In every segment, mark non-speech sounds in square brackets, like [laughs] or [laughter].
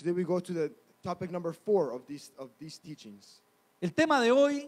Today we go to the topic number four of these, of these teachings. El tema de hoy,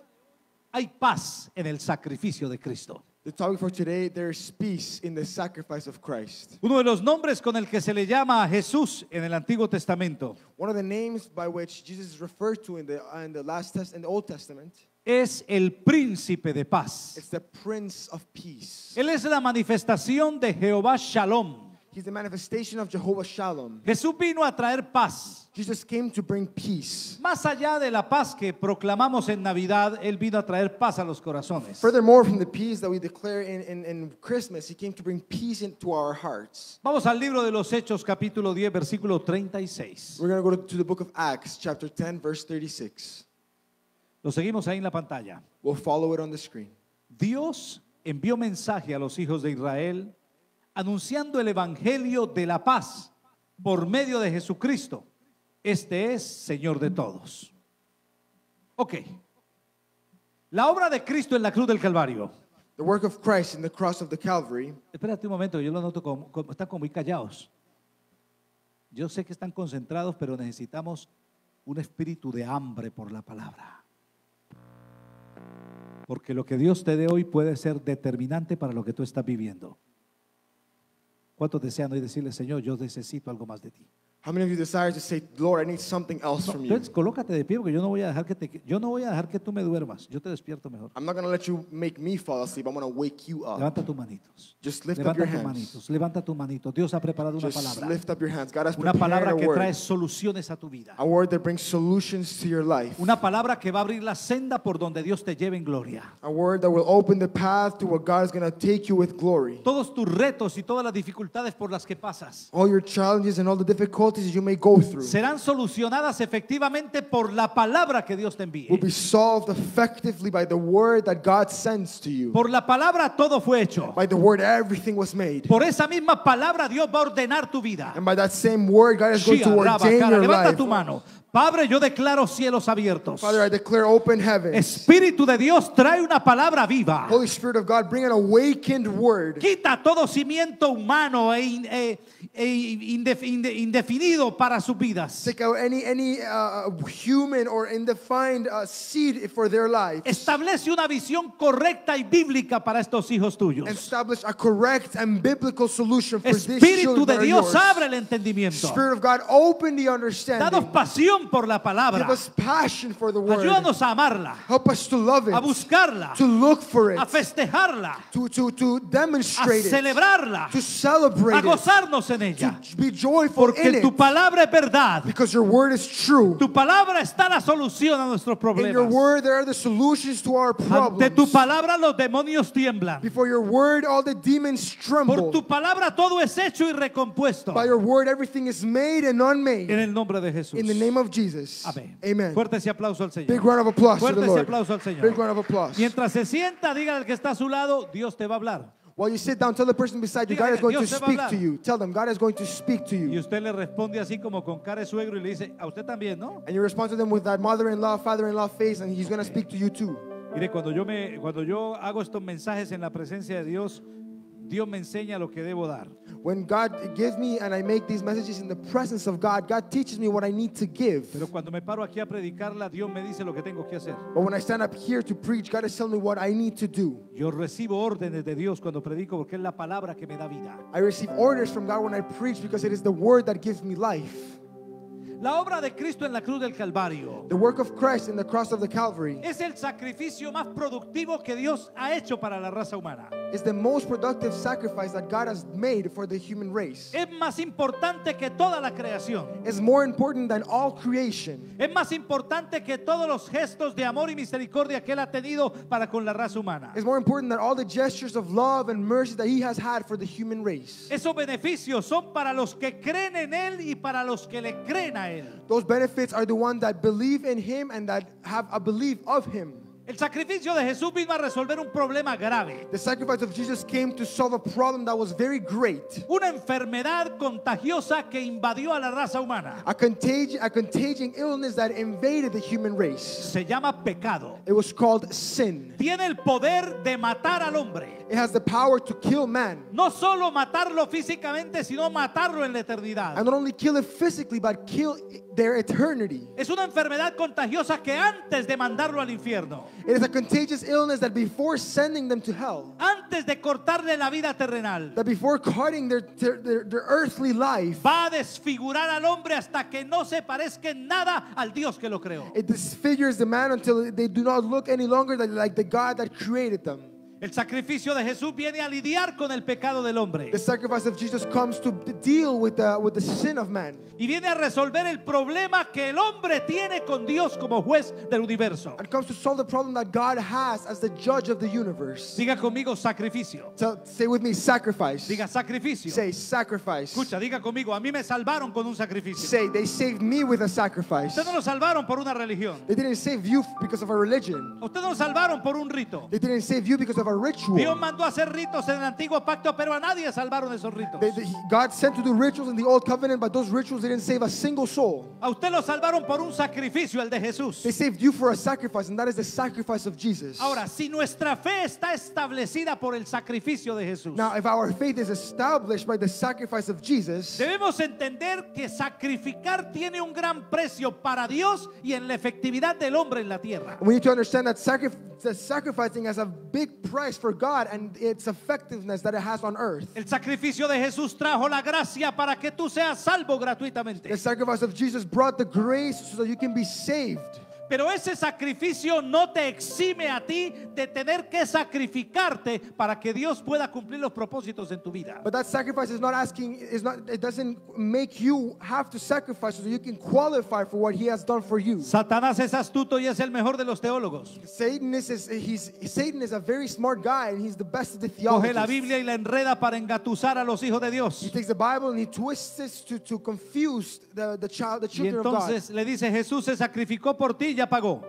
hay paz en el sacrificio de Cristo. The topic for today, there's peace in the sacrifice of Christ. Uno de los nombres con el que se le llama a Jesús en el Antiguo Testamento One of the names by which Jesus is referred to in the, in the, last test, in the Old Testament, es el príncipe de paz. it's the Prince of Peace. Él es la manifestación de Jehová Shalom. He's the manifestation of Jehovah Shalom. Jesús vino a traer paz. Jesus came to bring peace. Más allá de la paz que proclamamos en Navidad, Él vino a traer paz a los corazones. Furthermore, from the peace that we declare in, in, in Christmas, He came to bring peace into our hearts. Vamos al libro de los Hechos, capítulo 10, versículo 36. We're going to go to the book of Acts, chapter 10, verse 36. Lo seguimos ahí en la pantalla. We'll follow it on the screen. Dios envió mensaje a los hijos de Israel anunciando el evangelio de la paz por medio de Jesucristo. Este es Señor de todos. Ok. La obra de Cristo en la cruz del Calvario. The work of Christ in the cross of the Calvary. Espérate un momento, yo lo noto como, como- están como muy callados. Yo sé que están concentrados, pero necesitamos un espíritu de hambre por la palabra. Porque lo que Dios te dé hoy puede ser determinante para lo que tú estás viviendo. ¿Cuántos desean hoy decirle, Señor, yo necesito algo más de ti? How many of you desire to say, Lord, I need something else from you? entonces colócate de pie porque yo no voy a dejar que te, yo no voy a dejar que tú me duermas. Yo te despierto mejor. I'm not going to let you make me fall asleep. I'm going to wake you up. Levanta tus manitos. Just lift up Levanta your tus hands. manitos. Levanta tus manitos. Dios ha preparado una Just palabra. lift up your hands. God has Una prepared palabra a que word. trae soluciones a tu vida. A word that brings solutions to your life. Una palabra que va a abrir la senda por donde Dios te lleve en gloria. A word that will open the path to where God is going to take you with glory. Todos tus retos y todas las dificultades por las que pasas All your challenges and all the difficulties you may go through serán solucionadas efectivamente por la palabra que Dios te envíe. will be solved effectively by the word that God sends to you. Por la palabra todo fue hecho. By the word, everything was made. Por esa misma palabra Dios va a ordenar tu vida. And by that same word, God is going to ordain your Levanta life. tu mano. Padre, yo declaro cielos abiertos. Father, I declare open heavens. Espíritu de Dios trae una palabra viva. Holy Spirit of God, bring an awakened word. Quita todo cimiento humano e, e- indefinido para sus vidas. Take out any any uh, human or undefined uh, seed for their life. Establece una visión correcta y bíblica para estos hijos tuyos. Establish a correct and biblical solution for Espíritu de Dios abre el entendimiento. Spirit of God, open the Danos understanding. pasión por la palabra. Give us passion for the word. Ayúdanos a amarla, Help us to love a it, buscarla, to look for it, a festejarla, to, to, to a it, celebrarla, to celebrate a gozarnos en ella. joyful in Porque tu palabra es verdad. Because your word is true. Tu palabra está la solución a nuestros In your problemas. word, there are the solutions to our Ante tu problems. palabra los demonios tiemblan. Before your word, all the demons Por tremble. tu palabra todo es hecho y recompuesto. By your word, everything is made and En unmade. el nombre de Jesús. In the name of Jesus. Amén. Amen. Fuerte ese aplauso al Big Señor. round of applause to the Fuerte ese Lord. aplauso al Señor. Big round of applause. Mientras se sienta, diga al que está a su lado, Dios te va a hablar. While you sit down, tell the person beside you, God is going to Dios te va a speak hablar. to you. Tell them, God is going to speak to Y you. usted le responde así como con cara de suegro y le dice, a usted también, ¿no? And you respond to them with that mother-in-law, father-in-law face, and he's going to speak to you too. Mire, cuando yo, me, cuando yo hago estos mensajes en la presencia de Dios, Dios me enseña lo que debo dar. When God gives me and I make these messages in the presence of God, God teaches me what I need to give. Pero cuando me paro aquí a predicarla, Dios me dice lo que tengo que hacer. But when I stand up here to preach, God is telling me what I need to do. Yo recibo órdenes de Dios cuando predico porque es la palabra que me da vida. I receive orders from God when I preach because it is the word that gives me life. La obra de Cristo en la cruz del Calvario The work of Christ in the cross of the Calvary es el sacrificio más productivo que Dios ha hecho para la raza humana. Is the most productive sacrifice that God has made for the human race. Es más importante que toda la creación. It's more important than all creation. Es más importante que todos los gestos de amor y misericordia que Él ha tenido para con la raza humana. It's more important than all the gestures of love and mercy that He has had for the human race. Esos beneficios son para los que creen en Él y para los que le creen a Él. Those benefits are the ones that believe in Him and that have a belief of Him. El sacrificio de Jesús vino a resolver un problema grave. The sacrifice of Jesus came to solve a problem that was very great. Una enfermedad contagiosa que invadió a la raza humana. A contagion, a contagion illness that invaded the human race. Se llama pecado. It was called sin. Tiene el poder de matar al hombre. It has the power to kill man. No solo matarlo físicamente, sino matarlo en la eternidad. And not only kill it physically, but kill their eternity. Es una enfermedad contagiosa que antes de mandarlo al infierno, It is a contagious illness that before sending them to hell, antes de cortarle la vida terrenal, that before cutting their, their, their, earthly life, va a desfigurar al hombre hasta que no se parezca en nada al Dios que lo creó. it disfigures the man until they do not look any longer like the God that created them. El sacrificio de Jesús viene a lidiar con el pecado del hombre The sacrifice of Jesus comes to deal with the, with the sin of man y viene a resolver el problema que el hombre tiene con Dios como juez del universo. and comes to solve the problem that God has as the judge of the universe. Diga conmigo sacrificio. So say with me, sacrifice. Diga sacrificio. Say sacrifice. Escucha, diga conmigo, a mí me salvaron con un sacrificio. Say they saved me with a sacrifice. Ustedes no lo salvaron por una religión. They didn't save you because of a religion. Ustedes no lo salvaron por un rito. They didn't save you because of a Dios ritual. mandó a hacer ritos en el antiguo pacto, pero a nadie salvaron esos ritos. They- they- God sent to do rituals in the old covenant, but those rituals didn't save a single soul. A usted lo salvaron por un sacrificio, el de Jesús. They saved you for a sacrifice, and that is the sacrifice of Jesus. Ahora, si nuestra fe está establecida por el sacrificio de Jesús, Now, if our faith is established by the sacrifice of Jesus, debemos entender que sacrificar tiene un gran precio para Dios y en la efectividad del hombre en la tierra. we need to understand that, sacrif- that sacrificing has a big price for God and its effectiveness that it has on earth. El sacrificio de Jesús trajo la gracia para que tú seas salvo gratuitamente. The sacrifice of Jesus brought the grace so that you can be saved. Pero ese sacrificio no te exime a ti de tener que sacrificarte para que Dios pueda cumplir los propósitos en tu vida. But that sacrifice is not asking, is not, it doesn't make you have to sacrifice so you can qualify for what He has done for you. Satanás es astuto y es el mejor de los teólogos. Satan is, is he's Satan is a very smart guy and he's the best of the Coge la. Biblia y la enreda para engatusar a los hijos de He Dios. takes the Bible and he twists it to, to confuse the, the child, the Y children of God. entonces le dice, Jesús se sacrificó por ti ya pagó.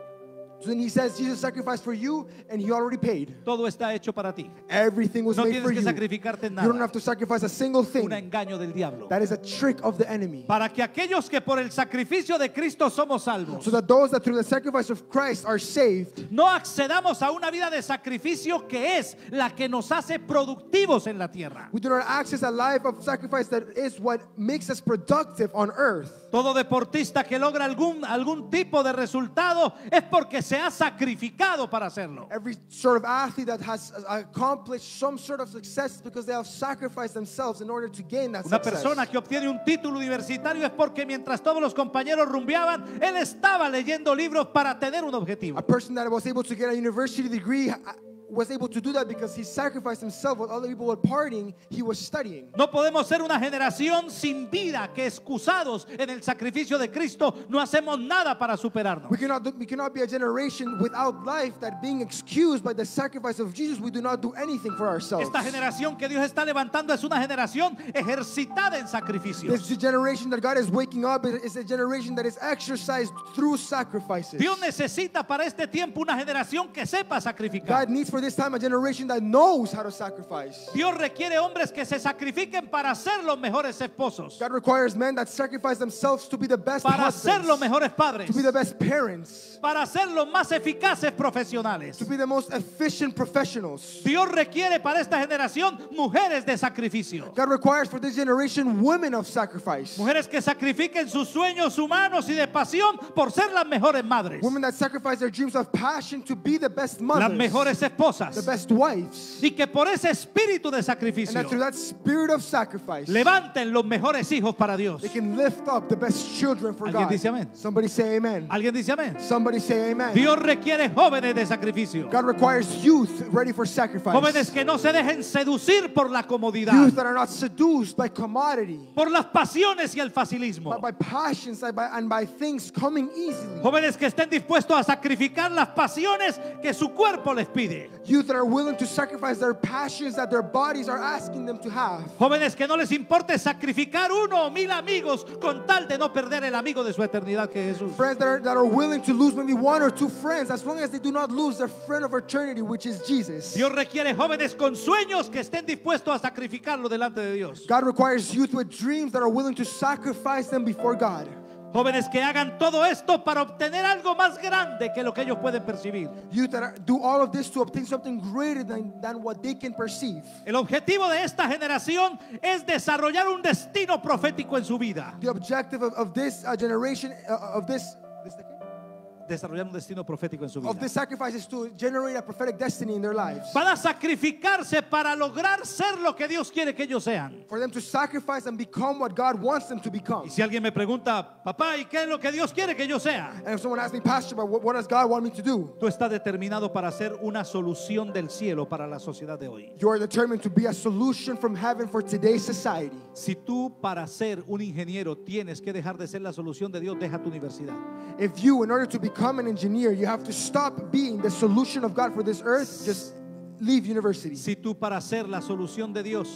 So then he says, Jesus sacrificed for you and he already paid. Todo está hecho para ti. Everything was No made tienes for que you. sacrificarte en You don't nada. have to sacrifice a single thing. Un engaño del diablo. That is a trick of the enemy. Para que aquellos que por el sacrificio de Cristo somos salvos, So that those that through the sacrifice of Christ are saved, no accedamos a una vida de sacrificio que es la que nos hace productivos en la tierra. we do not access a life of sacrifice that is what makes us productive on earth. Todo deportista que logra algún, algún tipo de resultado es porque se ha sacrificado para hacerlo. Every sort of athlete that has accomplished some sort of success because they have sacrificed themselves in order to gain that Una success. persona que obtiene un título universitario es porque mientras todos los compañeros rumbeaban, él estaba leyendo libros para tener un objetivo. A person that was able to get a university degree was able to do that because he sacrificed himself while other people were partying, he was studying. No podemos ser una generación sin vida que excusados en el sacrificio de Cristo no hacemos nada para superarnos. We cannot, we cannot be a generation without life that being excused by the sacrifice of Jesus, we do not do anything for ourselves. Esta generación que Dios está levantando es una generación ejercitada en sacrificios. This generation that God is waking up is a generation that is exercised through sacrifices. Dios necesita para este tiempo una generación que sepa sacrificar. God needs for this time a generation that knows how to sacrifice. Dios requiere hombres que se sacrifiquen para ser los mejores esposos, God requires men that sacrifice themselves to be the best para ser los husbands, mejores padres, to be the best parents, para ser los más eficaces profesionales. to be the most efficient professionals. Dios requiere para esta generación mujeres de sacrificio. God requires for this generation women of sacrifice. Mujeres que sacrifiquen sus sueños humanos y de pasión por ser las mejores madres, Women that sacrifice their dreams of passion to be the best las mothers, mejores the esposas. best wives. Y que por ese espíritu de And sacrificio that through that spirit of sacrifice, levanten los mejores hijos para Dios. they can lift up the best children for ¿Alguien God. dice amén? Somebody say amen. ¿Alguien dice amén? Somebody say amen. Dios requiere jóvenes de sacrificio. God requires youth ready for sacrifice. Jóvenes que no se dejen seducir por la comodidad, Youth that are not seduced by commodity, por las pasiones y el facilismo. but by passions and by, and by things coming easily. Jóvenes que estén dispuestos a sacrificar las pasiones que su cuerpo les pide. Youth that are willing to sacrifice their passions that their bodies are asking them to have. Jóvenes que no les importe sacrificar uno o mil amigos con tal de no perder el amigo de su eternidad que es Jesús. Friends that are, that are willing to lose maybe one or two friends as long as they do not lose their friend of eternity, which is Jesus. Dios requiere jóvenes con sueños que estén dispuestos a sacrificarlo delante de Dios. God requires youth with dreams that are willing to sacrifice them before God. Jóvenes que hagan todo esto para obtener algo más grande que lo que ellos pueden percibir. Youth that are, do all of this to obtain something greater than, than what they can perceive. El objetivo de esta generación es desarrollar un destino profético en su vida. The objective of, of this uh, generation, uh, of this, this Desarrollar un destino profético en su of vida. this sacrifice is to generate a prophetic destiny in their lives. Van a sacrificarse para lograr ser lo que Dios quiere que ellos sean. For them to sacrifice and become what God wants them to become. Y si alguien me pregunta, papá, ¿y qué es lo que Dios quiere que yo sea? And if someone asks me, Pastor, but what, what does God want me to do? Tú estás determinado para ser una solución del cielo para la sociedad de hoy. You are determined to be a solution from heaven for today's society. Si tú para ser un ingeniero tienes que dejar de ser la solución de Dios, deja tu universidad. If you, in order to become an engineer, you have to stop being the solution of God for this earth, just leave university. Si tú para ser la solución de Dios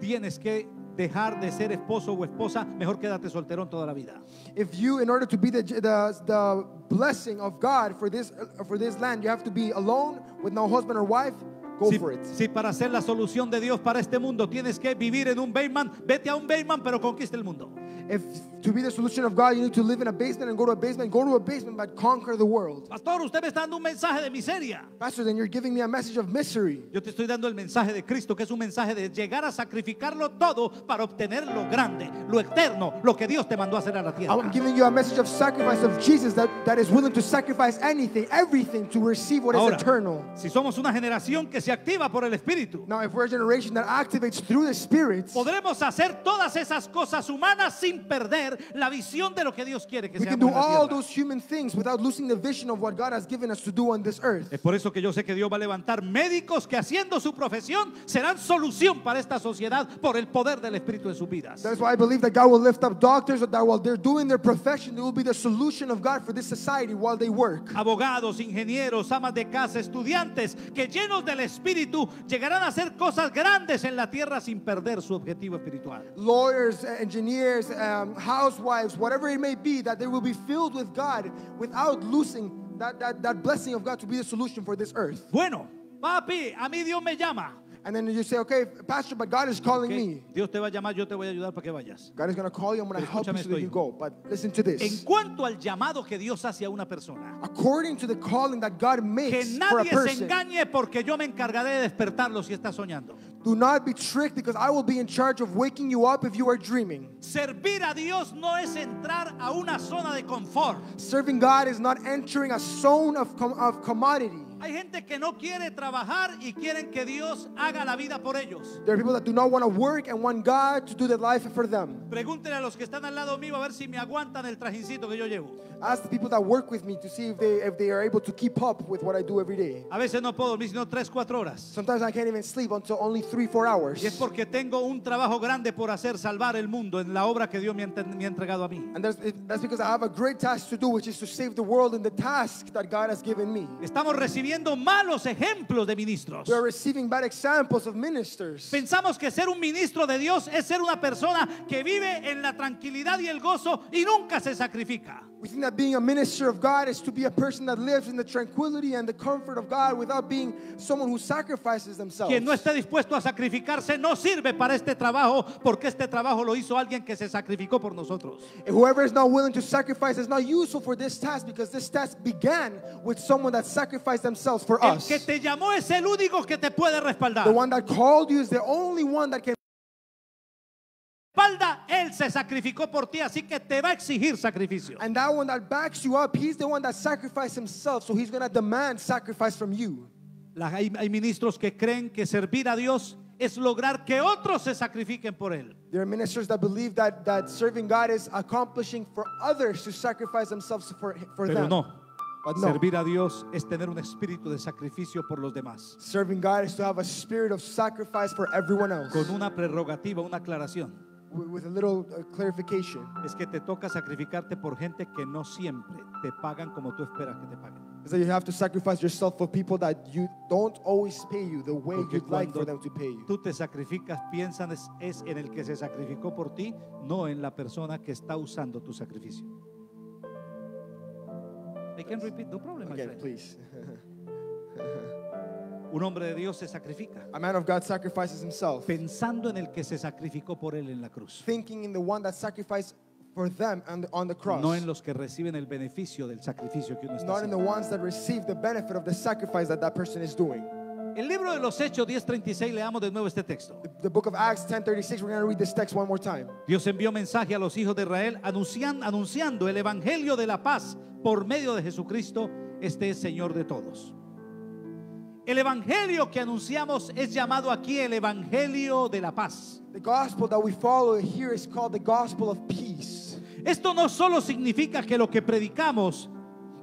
tienes que dejar de ser esposo o esposa, mejor quédate solterón toda la vida. If you, in order to be the, the, the blessing of God for this, for this land, you have to be alone with no husband or wife, go Si, for it. si para ser la solución de Dios para este mundo tienes que vivir en un Bayman, vete a un Bayman, pero conquista el mundo. If to be the solution of God, you need to live in a basement and go to a basement, go to a basement, but conquer the world. Pastor, usted me está dando un mensaje de miseria. Pastor, then you're giving me a message of misery. Yo te estoy dando el mensaje de Cristo, que es un mensaje de llegar a sacrificarlo todo para obtener lo grande, lo eterno, lo que Dios te mandó a hacer a la tierra. I'm giving you a message of sacrifice of Jesus that, that is willing to sacrifice anything, everything to receive what is Ahora, eternal. si somos una generación que se activa por el Espíritu, Now, if we're a generation that activates through the Spirit, podremos hacer todas esas cosas humanas sin perder la visión de lo que Dios quiere que we can do all those human things without losing the vision of what God has given us to do on this earth. Es por eso que yo sé que Dios va a levantar médicos que haciendo su profesión serán solución para esta sociedad por el poder del Espíritu en sus vidas. That's why I believe that God will lift up doctors that while they're doing their profession, they will be the solution of God for this society while they work. Abogados, ingenieros, amas de casa, estudiantes que llenos del Espíritu llegarán a hacer cosas grandes en la tierra sin perder su objetivo espiritual. Lawyers, engineers, um, housewives, whatever it may be, that they will be filled with God without losing that, that, that blessing of God to be the solution for this earth. Bueno, papi, a mí Dios me llama. And then you say, okay, Pastor, but God is calling me. Dios te va a llamar, yo te voy a ayudar para que vayas. God is going to call you. I'm going to help you so that you go. But listen to this. En cuanto al llamado que Dios hace a una persona, According to the calling that God que makes for a nadie se engañe porque yo me encargaré de despertarlo si está soñando. Do not be tricked because I will be in charge of waking you up if you are dreaming. Servir a Dios no es entrar a una zona de confort. Serving God is not entering a zone of, com- of commodity. Hay gente que no quiere trabajar y quieren que Dios haga la vida por ellos. There are people that do not want to work and want God to do the life for them. Pregúntenle a los que están al lado mío a ver si me aguantan el trajincito que yo llevo. Ask the people that work with me to see if they if they are able to keep up with what I do every day. A veces no puedo dormir sino 3, 4 horas. Sometimes I can't even sleep until only three, four hours. Y es porque tengo un trabajo grande por hacer, salvar el mundo en la obra que Dios me ha, entregado a mí. And that's, that's because I have a great task to do, which is to save the world in the task that God has given me. Estamos recibiendo malos ejemplos de ministros. We are receiving bad examples of ministers. Pensamos que ser un ministro de Dios es ser una persona que vive en la tranquilidad y el gozo y nunca se sacrifica. We think that being a minister of God is to be a person that lives in the tranquility and the comfort of God without being someone who sacrifices themselves. Quien no esté dispuesto a sacrificarse no sirve para este trabajo porque este trabajo lo hizo alguien que se sacrificó por nosotros. And Whoever is not willing to sacrifice is not useful for this task because this task began with someone that sacrificed themselves for El us. que te llamó es el único que te puede respaldar. The one that called you is the only one that can. Respalda, él se sacrificó por ti, así que te va a exigir sacrificio. And that one that backs you up, he's the one that sacrificed himself, so he's going to demand sacrifice from you. Hay, hay ministros que creen que servir a Dios es lograr que otros se sacrifiquen por él. There are ministers that believe that, that serving God is accomplishing for others to sacrifice themselves for, for Pero them. no. But no. Servir a Dios es tener un espíritu de sacrificio por los demás. Serving God is to have a spirit of sacrifice for everyone else. Con una prerrogativa, una aclaración. With, a little uh, clarification. Es que te toca sacrificarte por gente que no siempre te pagan como tú esperas que te paguen. Is that you have to sacrifice yourself for people that you don't always pay you the way Porque you'd like for them to pay you. tú te sacrificas, piensan es, es en el que se sacrificó por ti, no en la persona que está usando tu sacrificio. I can repeat, no problem, Again, please. [laughs] Un hombre de Dios se sacrifica A man of God sacrifices himself, pensando en el que se sacrificó por él en la cruz. thinking in the one that sacrificed for them the, on the cross. no en los que reciben el beneficio del sacrificio que uno está not in the haciendo. ones that receive the benefit of the sacrifice that that person is doing. El libro de los Hechos 10:36 leamos de nuevo este texto. The, book of Acts 10:36. We're going to read this text one more time. Dios envió mensaje a los hijos de Israel anuncian- anunciando el evangelio de la paz por medio de Jesucristo, este es Señor de todos. El evangelio que anunciamos es llamado aquí el evangelio de la paz. The gospel that we follow here is called the gospel of peace. Esto no solo significa que lo que predicamos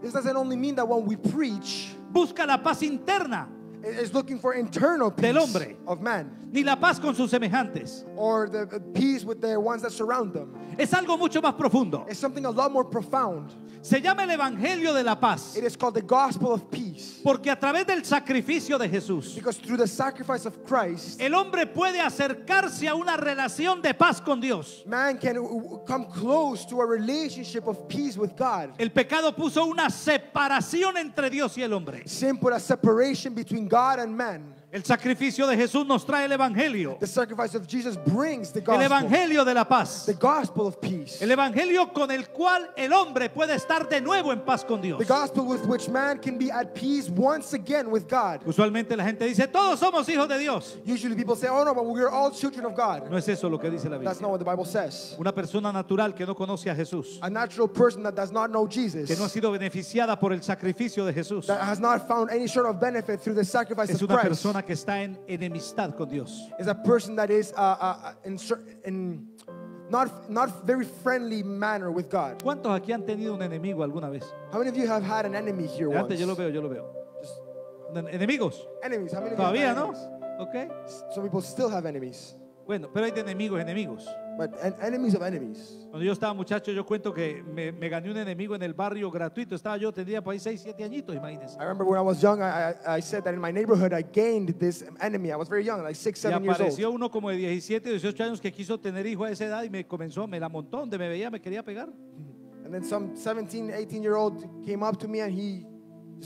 This doesn't only mean that when we preach, busca la paz interna, is looking for internal peace Del hombre. of man ni la paz con sus semejantes. or the peace with the ones that surround them. Es algo mucho más profundo. It's something a lot more profound. Se llama el evangelio de la paz It is called the gospel of peace porque a través del sacrificio de Jesús because through the sacrifice of Christ, El hombre puede acercarse a una relación de paz con Dios. man can come close to a relationship of peace with God. El pecado puso una separación entre Dios y el hombre. Sin put a separation between God and man. El sacrificio de Jesús nos trae el evangelio. The sacrifice of Jesus brings the El gospel, evangelio de la paz. the gospel of peace, El evangelio con el cual el hombre puede estar de nuevo en paz con Dios. the gospel with which man can be at peace once again with God. Usualmente la gente dice, todos somos hijos de Dios. Usually people say, oh no, but we're all children of God. No es eso lo que dice la That's Biblia. not what the Bible says. Una persona natural que no conoce a Jesús, A natural person that does not know Jesus, que no ha sido beneficiada por el sacrificio de Jesús, that has not found any sort of benefit through the sacrifice es of Christ, persona que está en enemistad con Dios. is a person that is uh, uh, in, cer- in not, not very friendly manner with God. ¿Cuántos aquí han tenido un enemigo alguna vez? How many of you have had an enemy here once? Antes yo lo veo, yo lo veo. Just Enemigos. enemies. How many of you have Todavía, ¿no? enemies? Ok. Some people still have enemies, Bueno, pero hay de enemigos, enemigos. But en- enemies of enemies. Cuando yo estaba muchacho, yo cuento que me, me gané un enemigo en el barrio gratuito. Estaba yo, tendría por ahí 6, 7 añitos, imagínense. I remember when I was young, I, I, I said that in my neighborhood I gained this enemy. I was very young, like six, Y seven years old. apareció uno como de 17, 18 años que quiso tener hijo a esa edad y me comenzó, me la montó, donde me veía, me quería pegar. And then some 17, 18 year old came up to me and he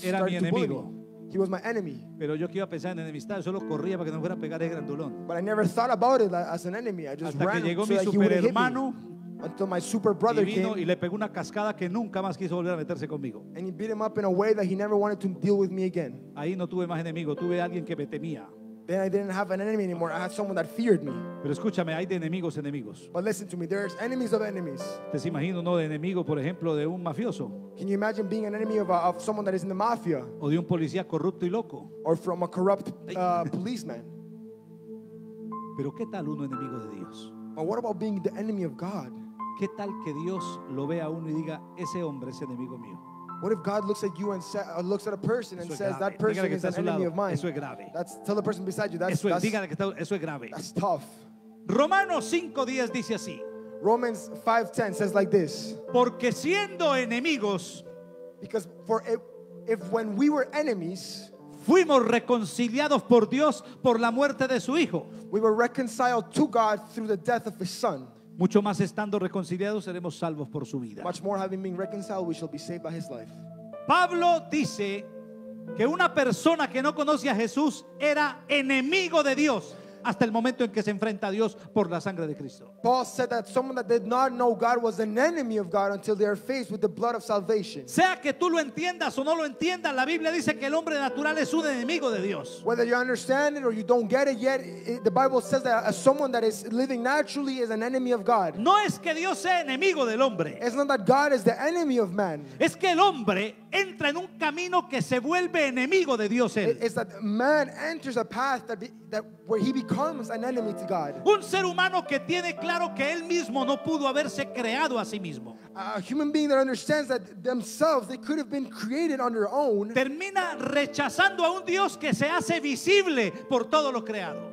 Era mi started to bully enemigo. me. He was my enemy. Pero yo que iba a pensar en enemistad, solo corría para que no fuera a pegar ese grandulón. But I never thought about it as an enemy. I just Hasta que ran llegó so mi that he wouldn't hit me. hermano Until my super y brother vino y came le pegó una cascada que nunca más quiso volver a meterse conmigo. and he beat him up in a way that he never wanted to deal with me again. Ahí no tuve más enemigo, tuve alguien que me temía. Then I didn't have an enemy anymore. I had someone that feared me. Pero escúchame, hay de enemigos enemigos. But listen to me, there's enemies of enemies. ¿Te se imagina uno de enemigo, por ejemplo, de un mafioso Can you imagine being an enemy of, a, of someone that is in the mafia o de un policía corrupto y loco? or from a corrupt uh, policeman? Pero ¿qué tal uno enemigo de Dios? Or what about being the enemy of God? ¿Qué tal que Dios lo vea a uno y diga, ese hombre es enemigo mío? What if God looks at you and sa- uh, looks at a person and es says grave. that person is an enemy lado. of mine? Eso es grave. That's tell the person beside you that's Eso es, that's, que está- eso es grave. that's tough. Romanos 5.10 dice así, Romans 5:10 says like this, porque siendo enemigos, because for if, if when we were enemies, fuimos reconciliados por Dios por la muerte de su Hijo. we were reconciled to God through the death of his son. Mucho más estando reconciliados seremos salvos por su vida. Much more having been reconciled, we shall be saved by his life. Pablo dice que una persona que no conoce a Jesús era enemigo de Dios hasta el momento en que se enfrenta a Dios por la sangre de Cristo. Paul said that someone that did not know God was an enemy of God until they are faced with the blood of salvation. Sea que tú lo entiendas o no lo entiendas, la Biblia dice que el hombre natural es un enemigo de Dios. Whether you understand it or you don't get it yet, it- the Bible says that as someone that is living naturally is an enemy of God. No es que Dios sea enemigo del hombre, It's not that God is the enemy of man. es que el hombre entra en un camino que se vuelve enemigo de Dios él. It- It's that man enters a path that, be, that where he becomes an enemy to God. Un ser humano que tiene claro que él mismo no pudo haberse creado a sí mismo. A human being that understands that themselves they could have been created on their own. Termina rechazando a un Dios que se hace visible por todo lo creado.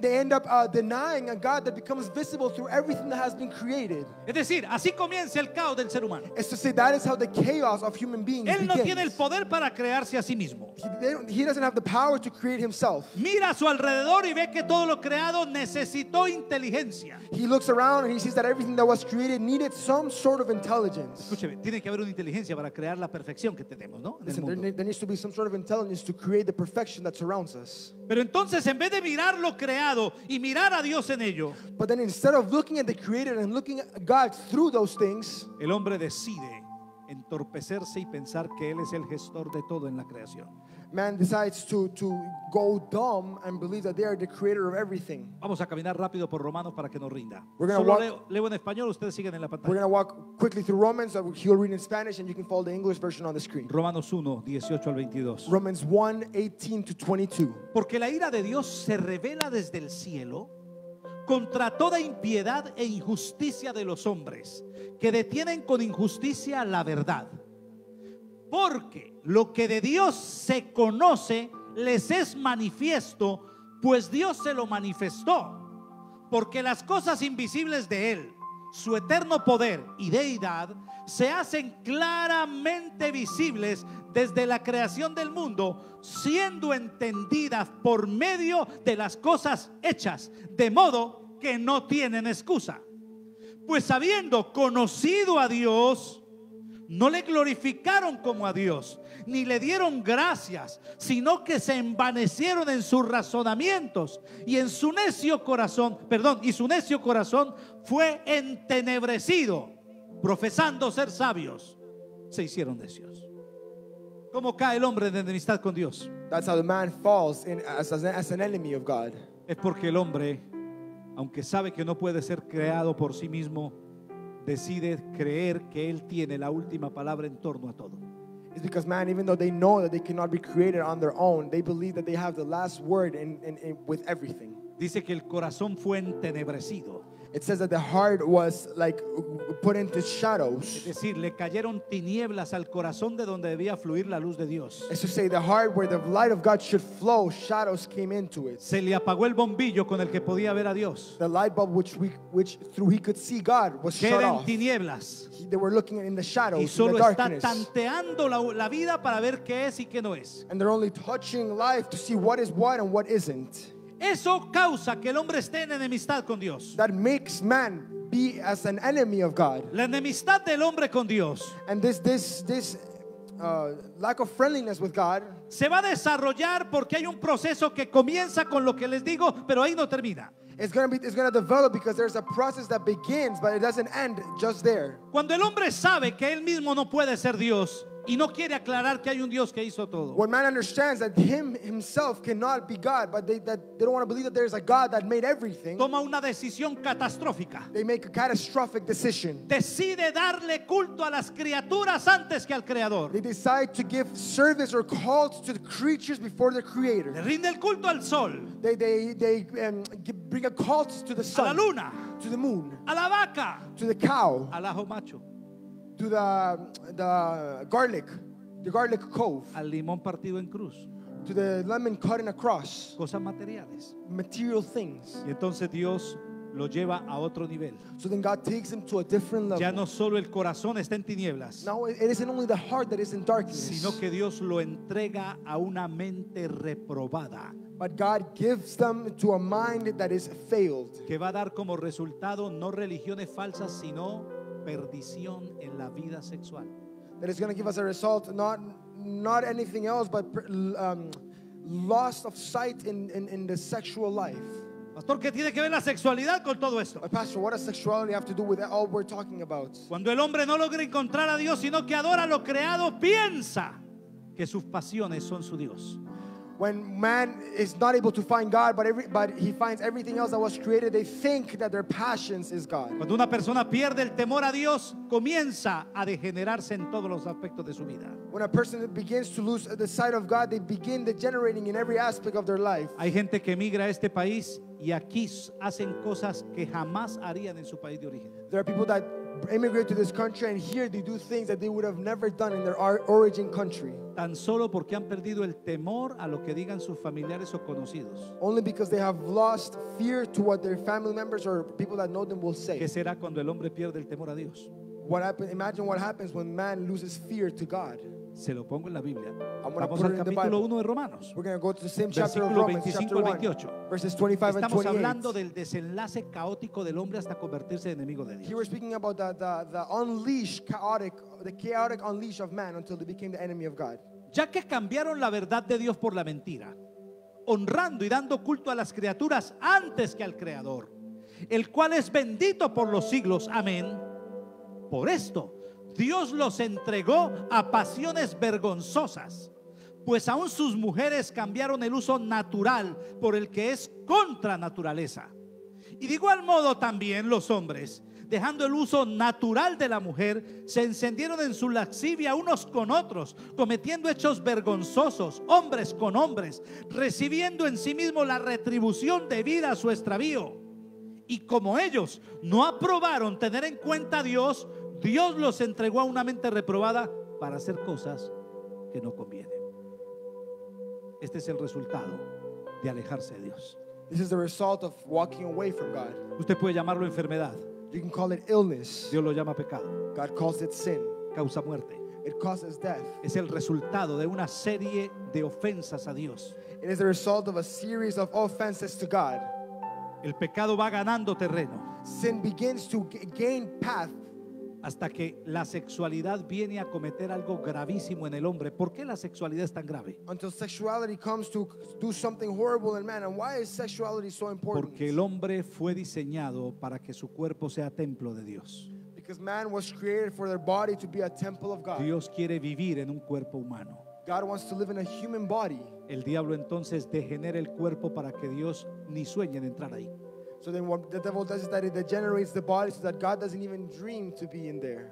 They end up uh, denying a God that becomes visible through everything that has been created. Es decir, así comienza el caos del ser humano. It's to say that is how the chaos of human beings Él no tiene el poder para crearse a sí mismo. He, he doesn't have the power to create himself. Mira a su alrededor y ve que todo lo creado necesitó inteligencia. He looks around and he sees that everything that was created needed some sort of intelligence. Escúcheme, tiene que haber una inteligencia para crear la perfección que tenemos, ¿no? En Listen, there, mundo. there needs to be some sort of intelligence to create the perfection that surrounds us. Pero entonces en vez de mirar lo creado y mirar a Dios en ello, But then instead of looking at the creator and looking at God through those things, el hombre decide entorpecerse y pensar que Él es el gestor de todo en la creación. Man decides to, to go dumb and believe that they are the creator of everything. Vamos a caminar rápido por Romanos para que nos rinda. We're gonna Solo walk- leo, leo en español, ustedes siguen en la We're pantalla. going to walk quickly through Romans. so He'll read in Spanish and you can follow the English version on the screen. Romanos 1, 18 al 22. Romans 1 18 to 22. Porque la ira de Dios se revela desde el cielo contra toda impiedad e injusticia de los hombres, que detienen con injusticia la verdad. Porque lo que de Dios se conoce les es manifiesto, pues Dios se lo manifestó. Porque las cosas invisibles de Él, su eterno poder y deidad, se hacen claramente visibles desde la creación del mundo, siendo entendidas por medio de las cosas hechas, de modo que no tienen excusa. Pues habiendo conocido a Dios, no le glorificaron como a Dios, ni le dieron gracias, sino que se envanecieron en sus razonamientos y en su necio corazón, perdón, y su necio corazón fue entenebrecido, profesando ser sabios, se hicieron necios. ¿Cómo cae el hombre de enemistad con Dios? That's how the man falls in, as, as, as an enemy of God. Es porque el hombre, aunque sabe que no puede ser creado por sí mismo, decide creer que él tiene la última palabra en torno a todo. It's because man, even though they know that they cannot be created on their own, they believe that they have the last word in, in, in, with everything. Dice que el corazón fue entenebrecido. It says that the heart was like put into Es shadows. decir, le cayeron tinieblas al corazón de donde debía fluir la luz de Dios. It's to say the heart where the light of God should flow, shadows came into it. Se le apagó el bombillo con el que podía ver a Dios. The light bulb which we which through he could see God was shut off. tinieblas. He- They were looking in the Y shadows, in solo the está darkness. tanteando la, la vida para ver qué es y qué no es. And they're only touching life to see what is what and what isn't. Eso causa que el hombre esté en enemistad con Dios. That makes man be as an enemy of God. La enemistad del hombre con Dios And this this this uh, lack of friendliness with God se va a desarrollar porque hay un proceso que comienza con lo que les digo, pero ahí no termina. is gonna be it's gonna develop because there's a process that begins, but it doesn't end just there. Cuando el hombre sabe que él mismo no puede ser Dios y no quiere aclarar que hay un Dios que hizo todo, When man understands that him himself cannot be God, but they that they don't want to believe that there's a God that made everything, toma una decisión catastrófica. they make a catastrophic decision. Decide darle culto a las criaturas antes que al Creador. They decide to give service or cult to the creatures before the Le creator. rinde el culto al sol, They they they um, bring a cult to the a la sun, luna, to the moon, a la vaca, to the cow, al ajo macho, to the the garlic, the garlic cove, al limón partido en cruz, to the lemon cut in a cross, cosas materiales. material things. Y entonces Dios lo lleva a otro nivel. So then God takes him to a different level. Ya no solo el corazón está en tinieblas, Now it it isn't only the heart that is in darkness, sino que Dios lo entrega a una mente reprobada, but God gives them to a mind that is failed. que va a dar como resultado no religiones falsas, sino perdición en la vida sexual. That is going to give us a result, not not anything else, but um, loss of sight in, in, in the sexual life. Pastor, ¿qué tiene que ver la sexualidad con todo esto? Pastor, what does sexuality have to do with all we're talking about? Cuando el hombre no logra encontrar a Dios, sino que adora lo creado, piensa que sus pasiones son su Dios. When man is not able to find God, but every, but he finds everything else that was created, they think that their passions is God. Cuando una persona pierde el temor a Dios, comienza a degenerarse en todos los aspectos de su vida. When a person begins to lose the sight of God, they begin degenerating in every aspect of their life. Hay gente que emigra a este país y aquí hacen cosas que jamás harían en su país de origen. There are people that immigrate to this country and here they do things that they would have never done in their origin country. Tan solo porque han perdido el temor a lo que digan sus familiares o conocidos. Only because they have lost fear to what their family members or people that know them will say. ¿Qué será cuando el hombre pierde el temor a Dios? What happen, imagine what happens when man loses fear to God. Se lo pongo en la Biblia. Vamos al capítulo Bible. 1 de Romanos. Versículo Romans, 25 chapter al 1, 28. verses 25 and Estamos 28. hablando del desenlace caótico del hombre hasta convertirse en enemigo de Dios. we're speaking about the, the, the unleash, chaotic, the chaotic unleash of man until they became the enemy of God. Ya que cambiaron la verdad de Dios por la mentira, honrando y dando culto a las criaturas antes que al Creador, el cual es bendito por los siglos. Amén. Por esto, Dios los entregó a pasiones vergonzosas, pues aún sus mujeres cambiaron el uso natural por el que es contra naturaleza. Y de igual modo también los hombres, dejando el uso natural de la mujer, se encendieron en su lascivia unos con otros, cometiendo hechos vergonzosos, hombres con hombres, recibiendo en sí mismo la retribución debida a su extravío. Y como ellos no aprobaron tener en cuenta a Dios, Dios los entregó a una mente reprobada para hacer cosas que no convienen. Este es el resultado de alejarse de Dios. This is the result of walking away from God. Usted puede llamarlo enfermedad, You can call it illness. Dios lo llama pecado, God calls it sin. causa muerte. It causes death. Es el resultado de una serie de ofensas a Dios. It is the result of a series of offenses to God. El pecado va ganando terreno Sin begins to gain path hasta que la sexualidad viene a cometer algo gravísimo en el hombre. ¿Por qué la sexualidad es tan grave? until sexuality comes to do something horrible in man. And why is sexuality so important? Porque el hombre fue diseñado para que su cuerpo sea templo de Dios. Because man was created for their body to be a temple of God. Dios quiere vivir en un cuerpo humano. God wants to live in a human body. El diablo entonces degenera el cuerpo para que Dios ni sueñe en entrar ahí. So then what the devil does is that it degenerates the body so that God doesn't even dream to be in there.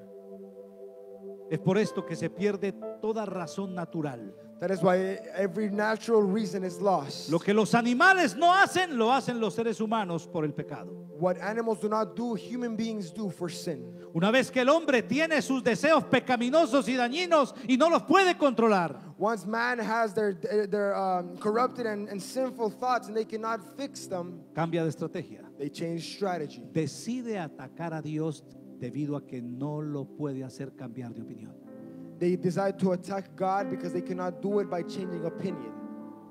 Es por esto que se pierde toda razón natural. That is why every natural reason is lost. Lo que los animales no hacen, lo hacen los seres humanos por el pecado. What animals do not do, human beings do for sin. Una vez que el hombre tiene sus deseos pecaminosos y dañinos y no los puede controlar, Once man has their, their um, corrupted and, and sinful thoughts and they cannot fix them, cambia de estrategia. they change strategy. Decide atacar a Dios debido a que no lo puede hacer cambiar de opinión. They decide to attack God because they cannot do it by changing opinion.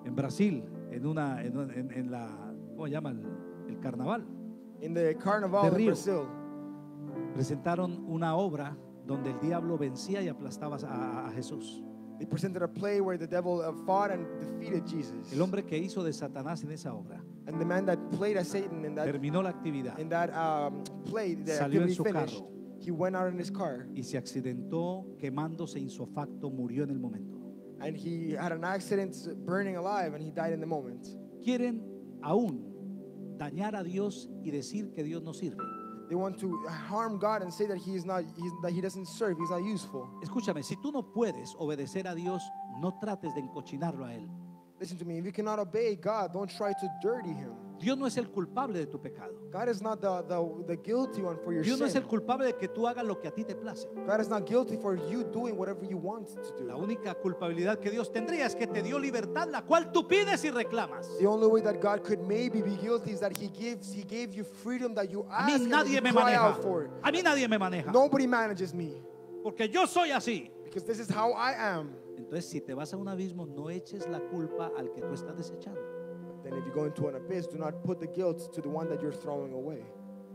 En Brasil, en una en, en- en la ¿cómo se llama? El, el carnaval, In the carnival De in Rio. Brazil, presentaron una obra donde el diablo vencía y aplastaba a, a Jesús. they presented a play where the devil uh, fought and defeated Jesus. El hombre que hizo de Satanás en esa obra And the man that played as Satan in that terminó la actividad in that um, play, the Salió en su finished. carro. He went out in his car y se accidentó quemándose insofacto, murió en el momento. and he had an accident burning alive and he died in the moment. Quieren aún dañar a Dios y decir que Dios no sirve. They want to harm God and say that he is not he's, that he doesn't serve, he's not useful. Escúchame, si tú no puedes obedecer a Dios, no trates de encochinarlo a Él. Listen to me, if you cannot obey God, don't try to dirty him. Dios no es el culpable de tu pecado. God is not the, the, the guilty one for your Dios no es sin. el culpable de que tú hagas lo que a ti te place. God is not guilty for you doing whatever you want to La do. única culpabilidad que Dios tendría es que te dio libertad, la cual tú pides y reclamas. The only way that God could maybe be guilty is that He gives He gave you freedom that you A mí ask and that nadie me maneja. A mí nadie me maneja. Nobody manages me Porque yo soy así. because this is how I am. Entonces, si te vas a un abismo, no eches la culpa al que tú estás desechando. Then if you go into an abyss, do not put the guilt to the one that you're throwing away.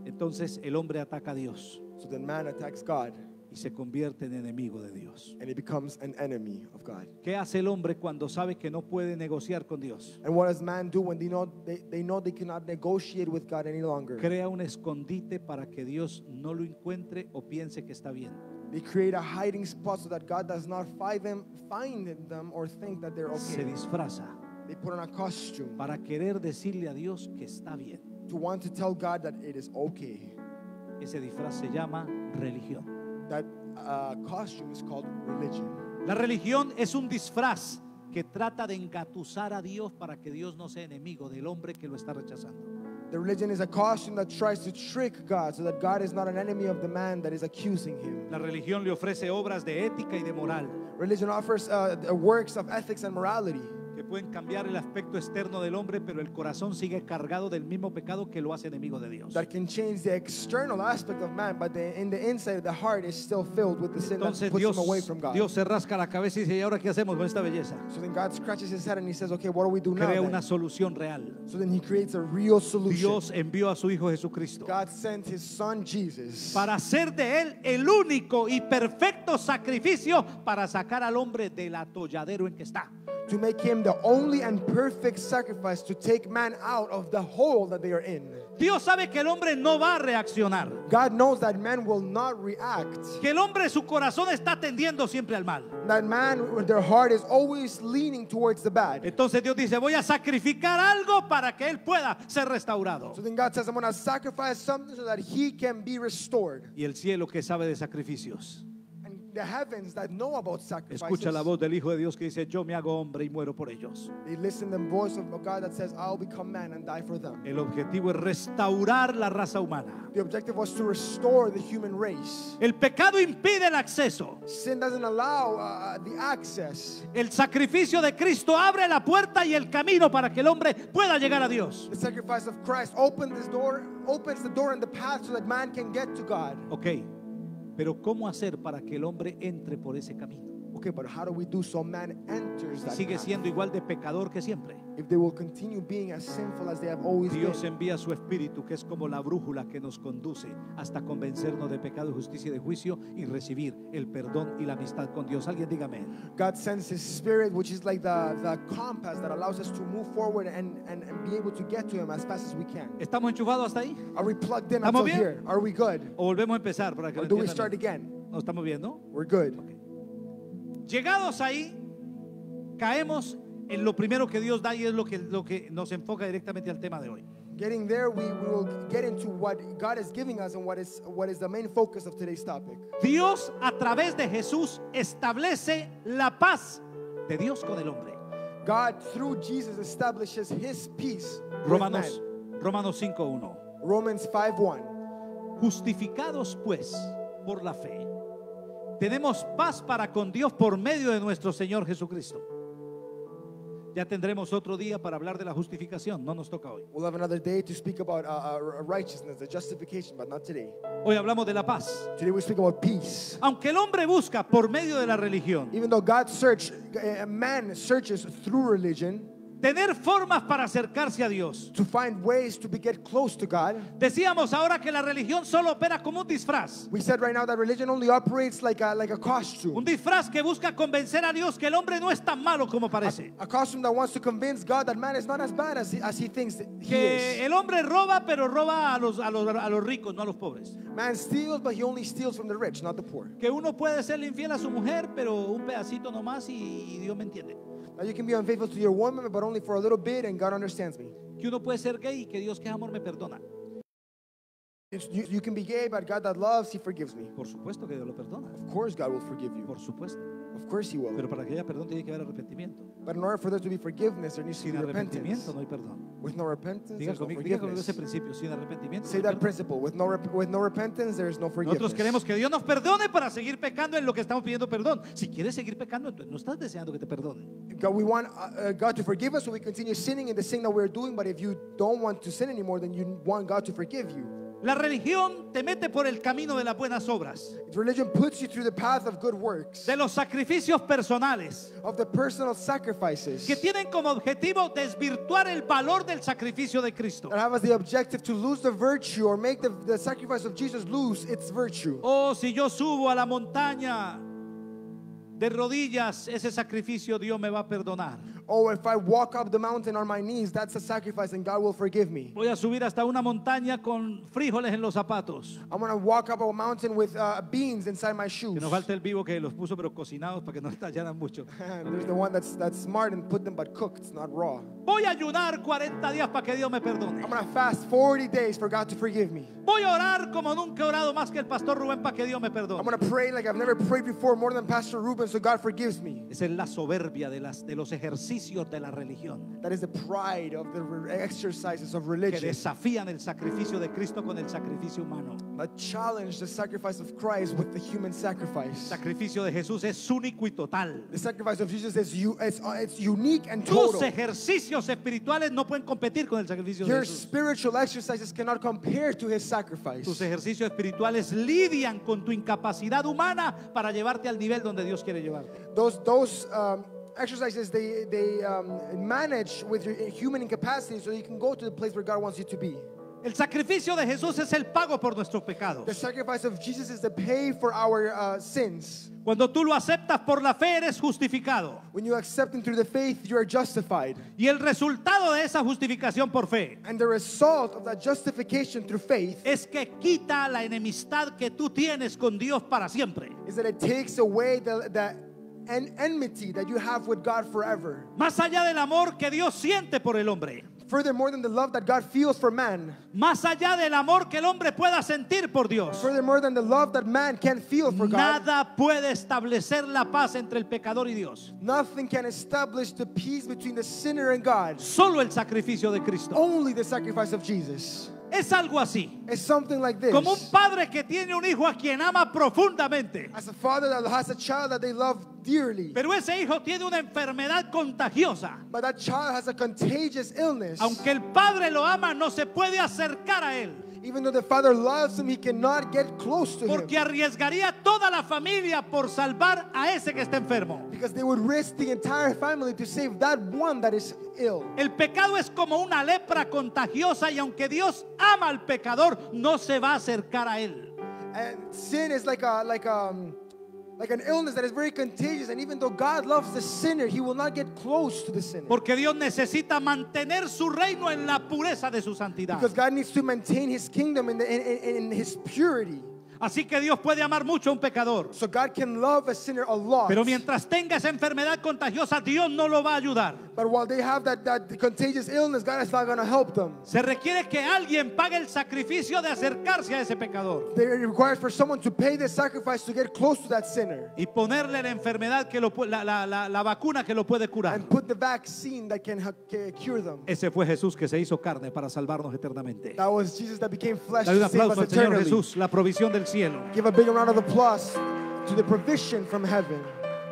Entonces el hombre ataca a Dios So then man attacks God y se convierte en enemigo de Dios. and he becomes an enemy of God. ¿Qué hace el hombre cuando sabe que no puede negociar con Dios? And what does man do when they know they, they know they cannot negotiate with God any longer? Crea un escondite para que Dios no lo encuentre o piense que está bien. They create a hiding spot so that God does not find them, find them or think that they're Se okay. disfraza They put on a costume para querer decirle a Dios que está bien. to want to tell God that it is okay. Ese disfraz se llama religión. That uh, costume is called religion. La religión es un disfraz que trata de engatusar a Dios para que Dios no sea enemigo del hombre que lo está rechazando. The religion is a costume that tries to trick God so that God is not an enemy of the man that is accusing him. La religión le ofrece obras de ética y de moral Religion offers uh, works of ethics and morality que pueden cambiar el aspecto externo del hombre, pero el corazón sigue cargado del mismo pecado que lo hace enemigo de Dios. that can change the external aspect of man, but the, in the inside, the heart is still filled with the sin that Entonces puts Dios, him away from God. Dios se rasca la cabeza y dice, ¿y ahora qué hacemos con esta belleza? So then God scratches his head and he says, okay, what do we do now? Crea then?" una solución real. So then he creates a real solution. Dios envió a su Hijo Jesucristo God sent his son Jesus para hacer de Él el único y perfecto sacrificio para sacar al hombre del atolladero en que está. To make him the only and perfect sacrifice to take man out of the hole that they are in. Dios sabe que el hombre no va a reaccionar. God knows that man will not react. Que el hombre, su corazón está tendiendo siempre al mal. That man, their heart is always leaning towards the bad. Entonces Dios dice, voy a sacrificar algo para que él pueda ser restaurado. So then God says, I'm going to sacrifice something so that he can be restored. Y el cielo que sabe de sacrificios. The heavens that know about sacrifices, Escucha la voz del Hijo de Dios que dice, yo me hago hombre y muero por ellos. they listen to the voice of God that says, I'll become man and die for them. El objetivo es restaurar la raza humana. The objective was to restore the human race. El pecado impide el acceso. Sin doesn't allow uh, the access. El sacrificio de Cristo abre la puerta y el camino para que el hombre pueda llegar a Dios. The sacrifice of Christ opens this door, opens the door and the path so that man can get to God. Ok, pero ¿cómo hacer para que el hombre entre por ese camino? Okay, but how do we do so man enters that Sigue siendo igual de pecador que siempre. If they will continue being as sinful as they have always Dios been. envía su espíritu, que es como la brújula que nos conduce hasta convencernos de pecado, justicia y de juicio y recibir el perdón y la amistad con Dios. Alguien dígame. God sends His Spirit, which is like the, the compass that allows us to move forward and, and, and be able to get to Him as fast as we can. ¿Estamos enchufados hasta ahí? Are we plugged in ¿Estamos until bien? here? Are we good? ¿O volvemos a empezar para que Or do we start again? ¿No estamos bien, no? We're good. Llegados ahí, caemos en lo primero que Dios da y es lo que, lo que nos enfoca directamente al tema de hoy. Getting there, we will get into what God is giving us and what is, what is the main focus of today's topic. Dios a través de Jesús establece la paz de Dios con el hombre. God, through Jesus, establishes His peace. Romanos, man. Romanos 5.1. Romans 5 1. Justificados pues por la fe, tenemos paz para con Dios por medio de nuestro Señor Jesucristo. Ya tendremos otro día para hablar de la justificación, no nos toca hoy. We'll have another day to speak about uh, uh, righteousness, the justification, but not today. Hoy hablamos de la paz. Today we speak about peace. Aunque el hombre busca por medio de la religión Even though God search, uh, man searches through religion tener formas para acercarse a Dios. to find ways to be, get close to God. Decíamos ahora que la religión solo opera como un disfraz. We said right now that religion only operates like a, like a Un costume. disfraz que busca convencer a Dios que el hombre no es tan malo como parece. A costume that wants to convince God that man is not as bad as he, as he thinks that he Que is. el hombre roba, pero roba a los, a los, a los ricos, no a los pobres. Man steals, but he only steals from the rich, not the poor. Que uno puede serle infiel a su mujer, pero un pedacito nomás y, y Dios me entiende. Now you can be unfaithful to your woman, but only for a little bit, and God understands me. Que uno puede ser gay y que Dios que es amor me perdona. You, you can be gay, but God that loves, He forgives me. Por supuesto que Dios lo perdona. Of course, God will forgive you. Por supuesto. Of course, He will. Pero para que haya perdón tiene que haber arrepentimiento. But in order for there to be forgiveness, there needs to Sin be repentance. arrepentimiento no hay perdón. With no repentance, Diga there's no conmigo, diga conmigo ese forgiveness. principio. Sin arrepentimiento. no Say hay that perdón. principle. With no, rep- with no repentance, there is no forgiveness. Nosotros queremos que Dios nos perdone para seguir pecando en lo que estamos pidiendo perdón. Si quieres seguir pecando, entonces no estás deseando que te perdonen. God, we want uh, uh, God to forgive us so we continue sinning in the sin that we're doing. But if you don't want to sin anymore, then you want God to forgive you. La religión te mete por el camino de las buenas obras, Religion puts you through the path of good works, de los sacrificios personales, of the personal sacrifices que tienen como objetivo desvirtuar el valor del sacrificio de Cristo. that have as the objective to lose the virtue or make the, the sacrifice of Jesus lose its virtue. Oh, si yo subo a la montaña de rodillas, ese sacrificio Dios me va a perdonar. Oh, if I walk up the mountain on my knees, that's a sacrifice and God will forgive me. Voy a subir hasta una montaña con frijoles en los zapatos. I'm gonna walk up a mountain with uh, beans inside my shoes. Que nos falta el vivo que los puso pero cocinados para que no [laughs] estallaran mucho. [laughs] There's the one that's that's smart and put them but cooked, not raw. Voy a ayunar 40 días para que Dios me perdone. I'm gonna fast 40 days for God to forgive me. Voy a orar como nunca he orado más que el pastor Rubén para que Dios me I'm perdone. gonna pray like I've never prayed before, more than Pastor Ruben, so God forgives me. Esa es la soberbia de, las, de los ejercicios de la religión That is the pride of the exercises of que religion desafían el sacrificio de Cristo con el sacrificio humano. that challenge the sacrifice of Christ with the human El sacrifice. sacrificio de Jesús es único y total. The sacrifice of Jesus is it's, uh, it's unique and Tus total. ejercicios espirituales no pueden competir con el sacrificio de Jesús. spiritual exercises cannot compare to his sacrifice. Tus ejercicios espirituales lidian con tu incapacidad humana para llevarte al nivel donde Dios quiere llevarte. Those those um, exercises they they um, manage with your human incapacity, so you can go to the place where God wants you to be. El sacrificio de Jesús es el pago por nuestros pecados. The sacrifice of Jesus is the pay for our uh, sins. Cuando tú lo aceptas por la fe, eres justificado. When you accept Him through the faith, you are justified. Y el resultado de esa justificación por fe And the result of that justification through faith es que quita la enemistad que tú tienes con Dios para siempre. is that it takes away the, the en- enmity that you have with God forever. Más allá del amor que Dios siente por el hombre. Furthermore than the love that God feels for man. Más allá del amor que el hombre pueda sentir por Dios. Furthermore than the love that man can feel for God. Nada puede establecer la paz entre el pecador y Dios. Nothing can establish the peace between the sinner and God. Solo el sacrificio de Cristo. Only the sacrifice of Jesus. Es algo así. It's something like this. Como un padre que tiene un hijo a quien ama profundamente. As a father that has a child that they love dearly, Pero ese hijo tiene una enfermedad contagiosa. but that child has a contagious illness. Aunque el padre lo ama, no se puede acercar a él. Even though the father loves him, he cannot get close to him Porque arriesgaría toda la familia por salvar a ese que está enfermo. because they would risk the entire family to save that one that is ill. El pecado es como una lepra contagiosa y aunque Dios ama al pecador, no se va a acercar a él. And sin is like a like um like an illness that is very contagious. And even though God loves the sinner, He will not get close to the sinner Porque Dios necesita mantener su reino en la pureza de su santidad. because God needs to maintain His kingdom in, the, in, in, in His purity. Así que Dios puede amar mucho a un pecador. So God can love a sinner a lot. Pero mientras tenga esa enfermedad contagiosa, Dios no lo va a ayudar. But while they have that, that contagious illness, God is not going to help them. Se requiere que alguien pague el sacrificio de acercarse a ese pecador It requires for someone to pay the sacrifice to get close to that sinner y ponerle la enfermedad que lo la, la- la- la vacuna que lo puede curar. and put the vaccine that can cure them. Ese fue Jesús que se hizo carne para salvarnos eternamente. That was Jesus that became flesh Dale un to save aplauso us al Señor. Jesús, la provisión del cielo. Give a big round of applause to the provision from heaven.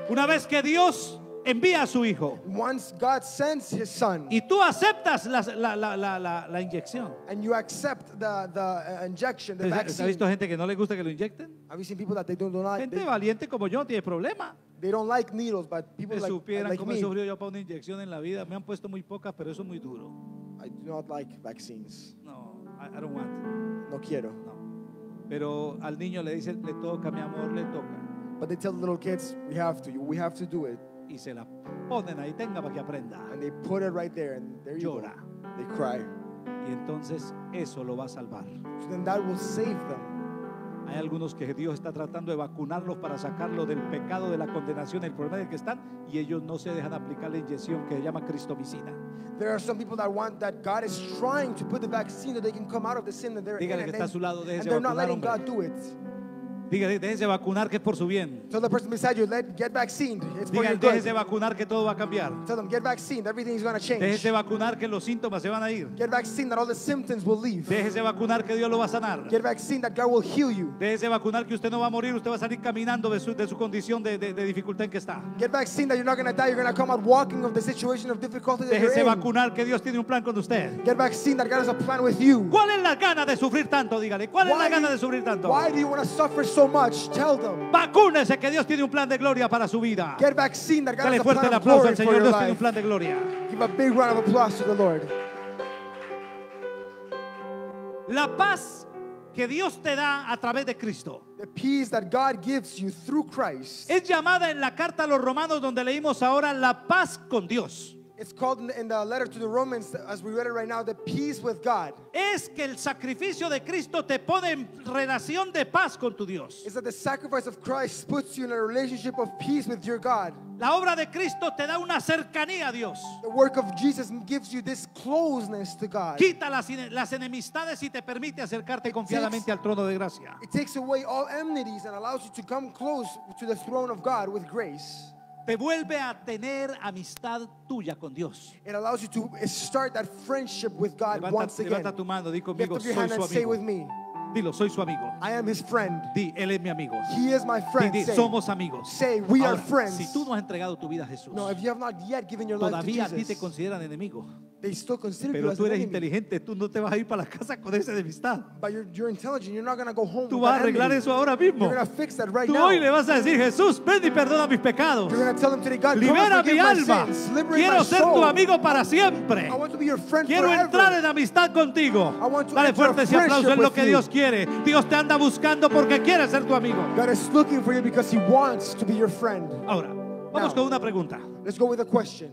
Una vez que Dios envía a su Hijo Once God sends His Son y tú aceptas la, la- la- la- la- inyección. and you accept the, the uh, injection, the ¿Se ha vaccine. visto gente que no le gusta que lo inyecten? Have you seen people that they don't, don't like? Gente They, valiente como yo tiene problema. they don't like needles, but people like, supieran like cómo me, sufrido yo para una inyección en la vida, me han puesto muy pocas, pero eso es muy duro. I do not like vaccines. No, I, I don't want. No quiero. No. Pero al niño le dicen, le toca, mi amor, le toca. But they tell the little kids, we have to, we have to do it. Y se la ponen ahí, tenga para que aprenda. And they put it right there, and there you Llora. go. They cry. Y entonces eso lo va a salvar. So then that will save them. Hay algunos que Dios está tratando de vacunarlos para sacarlos del pecado, de la condenación, el problema que están, y ellos no se dejan aplicar la inyección que se llama cristomicina. There are some people that want that God is trying to put the vaccine that they can come out of the sin that they're Dígale que and, está a su lado, and déjese they're not vacunar, letting hombre. God do it. Dígale, déjese vacunar que es por su bien. Tell the person beside you, let get vaccinated. It's for your Dígale, good. déjese vacunar que todo va a cambiar. Tell them, get vaccinated. Everything's going to change. Déjese vacunar que los síntomas se van a ir. Get vaccinated that all the symptoms will leave. Déjese vacunar que Dios lo va a sanar. Get vaccinated that God will heal you. Déjese vacunar que usted no va a morir, usted va a salir caminando de su, de su condición de, de- de dificultad en que está. Get vaccinated that you're not going to die. You're going to come out walking of the situation of difficulty that you're Déjese in. vacunar que Dios tiene un plan con usted. Get vaccinated that God has a plan with you. ¿Cuál es la gana de sufrir tanto? Dígale, ¿cuál es la gana de sufrir tanto? why do you want to suffer so much? Tell them. Vacúnese que Dios tiene un plan de gloria para su vida. Get vaccinated that God Dale has fuerte el aplauso al Señor, Dios tiene un plan de gloria. Give a big round of applause to the Lord. La paz que Dios te da a través de Cristo The peace that God gives you through Christ. es llamada en la carta a los romanos donde leímos ahora la paz con Dios. It's called in the, letter to the Romans, as we read it right now, the peace with God. Es que el sacrificio de Cristo te pone en relación de paz con tu Dios. Is that the sacrifice of Christ puts you in a relationship of peace with your God. La obra de Cristo te da una cercanía a Dios. The work of Jesus gives you this closeness to God. Quita las, las enemistades y te permite acercarte confiadamente al trono de gracia. It takes away all enmities and allows you to come close to the throne of God with grace. Te vuelve a tener amistad tuya con Dios. It allows you to start that friendship with God Levanta, once again. levanta tu mano, di conmigo, soy su amigo. Dilo, soy su amigo. I am his friend. Di, él es mi amigo. He is my Di, friend. di, Say, somos amigos. say we are Ahora, friends. si tú no has entregado tu vida a Jesús, No, if you have not yet given your life to todavía a ti te Jesus, consideran enemigo. They still consider you Pero as tú an eres inteligente, tú no te vas a ir para la casa con esa enemistad. But you're, you're intelligent. You're not going to go home Tú with vas a arreglar enemy. eso ahora mismo. You're going to fix that right Tú now. hoy le vas a decir, Jesús, ven y perdona mis pecados. You're going to tell them today, God, Libera mi alma. Quiero ser tu amigo para siempre. I want to be your friend Quiero forever. entrar en amistad contigo. I want to Dale fuerte ese aplauso, es lo que you. Dios quiere. Dios te anda buscando porque quiere ser tu amigo. God is looking for you because He wants to be your friend. Ahora, vamos Now. con una pregunta. Let's go with a question.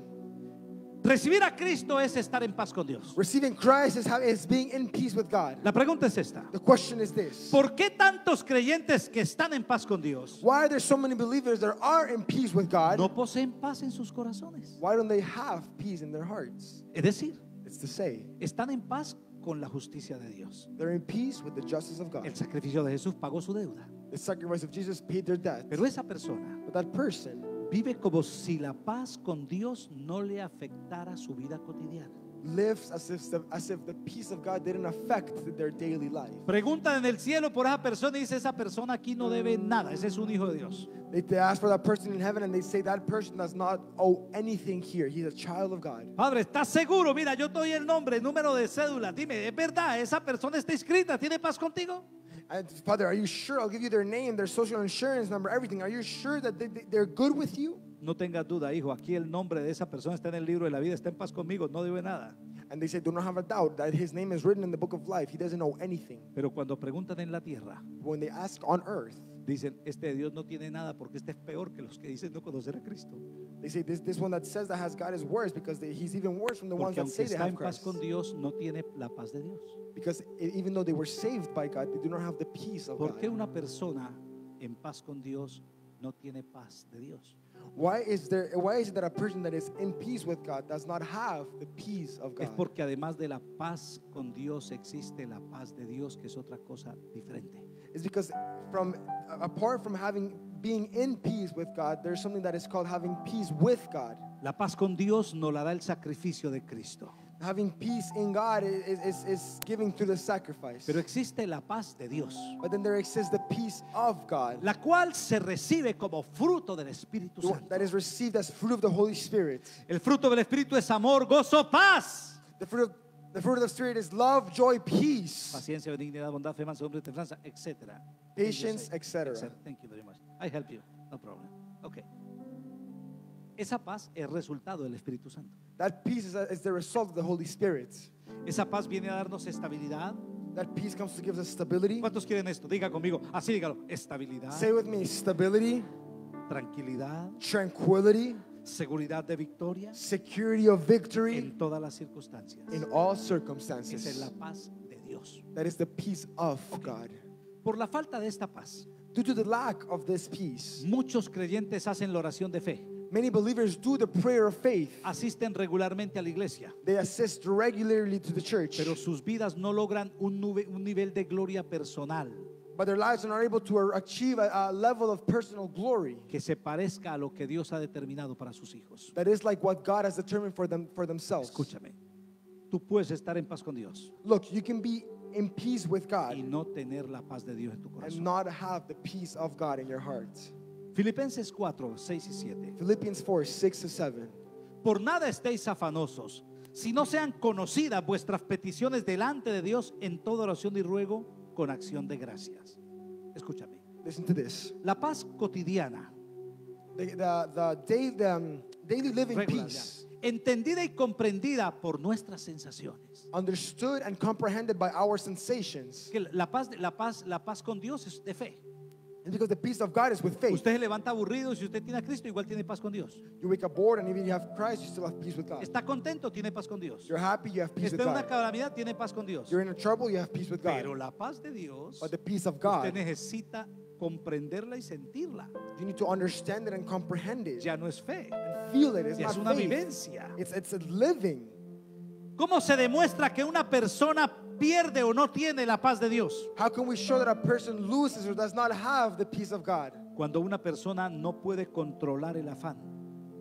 Recibir a Cristo es estar en paz con Dios. Receiving Christ is being in peace with God. La pregunta es esta. The question is this ¿Por qué tantos creyentes que están en paz con Dios Why are there so many believers that are in peace with God? no poseen paz en sus corazones? Why don't they have peace in their hearts? Es decir, It's to say, están en paz con la justicia de Dios. they're in peace with the justice of God. El sacrificio de Jesús pagó su deuda. The sacrifice of Jesus paid their debt. Pero esa persona But that person vive como si la paz con Dios no le afectara su vida cotidiana. Lives as if, the, as if the peace of God didn't affect their daily life. Preguntan en el cielo por esa persona y dice, esa persona aquí no debe nada, ese es un hijo de Dios. They, they ask for that person in heaven and they say that person does not owe anything here. He's a child of God. Padre, ¿estás seguro? Mira, yo te doy el nombre, el número de cédula. Dime, ¿es verdad? ¿Esa persona está inscrita? ¿Tiene paz contigo? And Father, are you sure? I'll give you their name, their social insurance number, everything. Are you sure that they, they- they're good with you? No tengas duda, hijo. Aquí el nombre de esa persona está en el libro de la vida, está en paz conmigo, no debe nada. And they say, do not have a doubt that his name is written in the book of life. He doesn't know anything. Pero cuando preguntan en la tierra, When they ask on earth, dicen, este Dios no tiene nada porque este es peor que los que dicen no conocer a Cristo. they say this, this one that says that has God is worse because they, he's even worse from the ones Porque that say aunque they está have en paz Christ. con Dios, no tiene la paz de Dios. Because e- even though they were saved by God, they do not have the peace of ¿Por qué God. una persona en paz con Dios no tiene paz de Dios? Why is there? Why is it that a person that is in peace with God does not have the peace of Es God? porque además de la paz con Dios existe la paz de Dios, que es otra cosa diferente. It's because from apart from having being in peace with God, there's something that is called having peace with God. La paz con Dios no la da el sacrificio de Cristo. Having peace in God is, is, is giving through the sacrifice. Pero existe la paz de Dios, But then there exists the peace of God la cual se recibe como fruto del Espíritu Santo. that is received as fruit of the Holy Spirit. El fruto del Espíritu es amor, gozo, paz. The fruit of the fruit of the Spirit is love, joy, peace, Paciencia, benignidad, bondad, fe, mansedumbre, templanza, etc. patience, etc. Thank you very much. I help you. No problem. Okay. Esa paz es resultado del Espíritu Santo. That peace is, is the result of the Holy Spirit. Esa paz viene a darnos estabilidad. That peace comes to give us stability. ¿Cuántos quieren esto? Diga conmigo. Así dígalo. Estabilidad, Say with me stability, tranquilidad, tranquility, seguridad de victoria security of victory en todas las circunstancias. in all Esa es circumstances. la paz de Dios. That is the peace of God. Por la falta de esta paz, Due to the lack of this peace, muchos creyentes hacen la oración de fe, many believers do the prayer of faith. asisten regularmente a la iglesia, They assist regularly to the church, pero sus vidas no logran un, nube- un nivel de gloria personal but their lives are not able to achieve a, a level of personal glory que se parezca a lo que Dios ha determinado para sus hijos. that is like what God has determined for them for themselves. Escúchame, tú puedes estar en paz con Dios Look, you can be in peace with God y no tener la paz de Dios en tu corazón. and not have the peace of God in your heart. Filipenses 4, 6 y 7. Philippians 4 6 to 7. Por nada estéis afanosos, si no sean conocidas vuestras peticiones delante de Dios en toda oración y ruego con acción de gracias. Escúchame. Listen to this. La paz cotidiana, The, the, the, day, the um, daily living peace, ya, entendida y comprendida por nuestras sensaciones. understood and comprehended by our sensations, Que la paz, la paz, la paz con Dios es de fe. Because the peace of God is with faith. Usted se levanta aburrido, si usted tiene a Cristo, igual tiene paz con Dios. You wake up bored, and even you have Christ, you still have peace with God. Está contento, tiene paz con Dios. You're happy, you have peace with Está en una God. calamidad, tiene paz con Dios. You're in a trouble, you have peace with Pero God. la paz de Dios, But the peace of usted God, necesita comprenderla y sentirla. you need to understand it and comprehend it Ya no es fe, and feel it. It's ya es not una faith. vivencia. It's, it's a living. ¿Cómo se demuestra que una persona pierde o no tiene la paz de Dios? How can we show that a person loses or does not have the peace of God? Cuando una persona no puede controlar el afán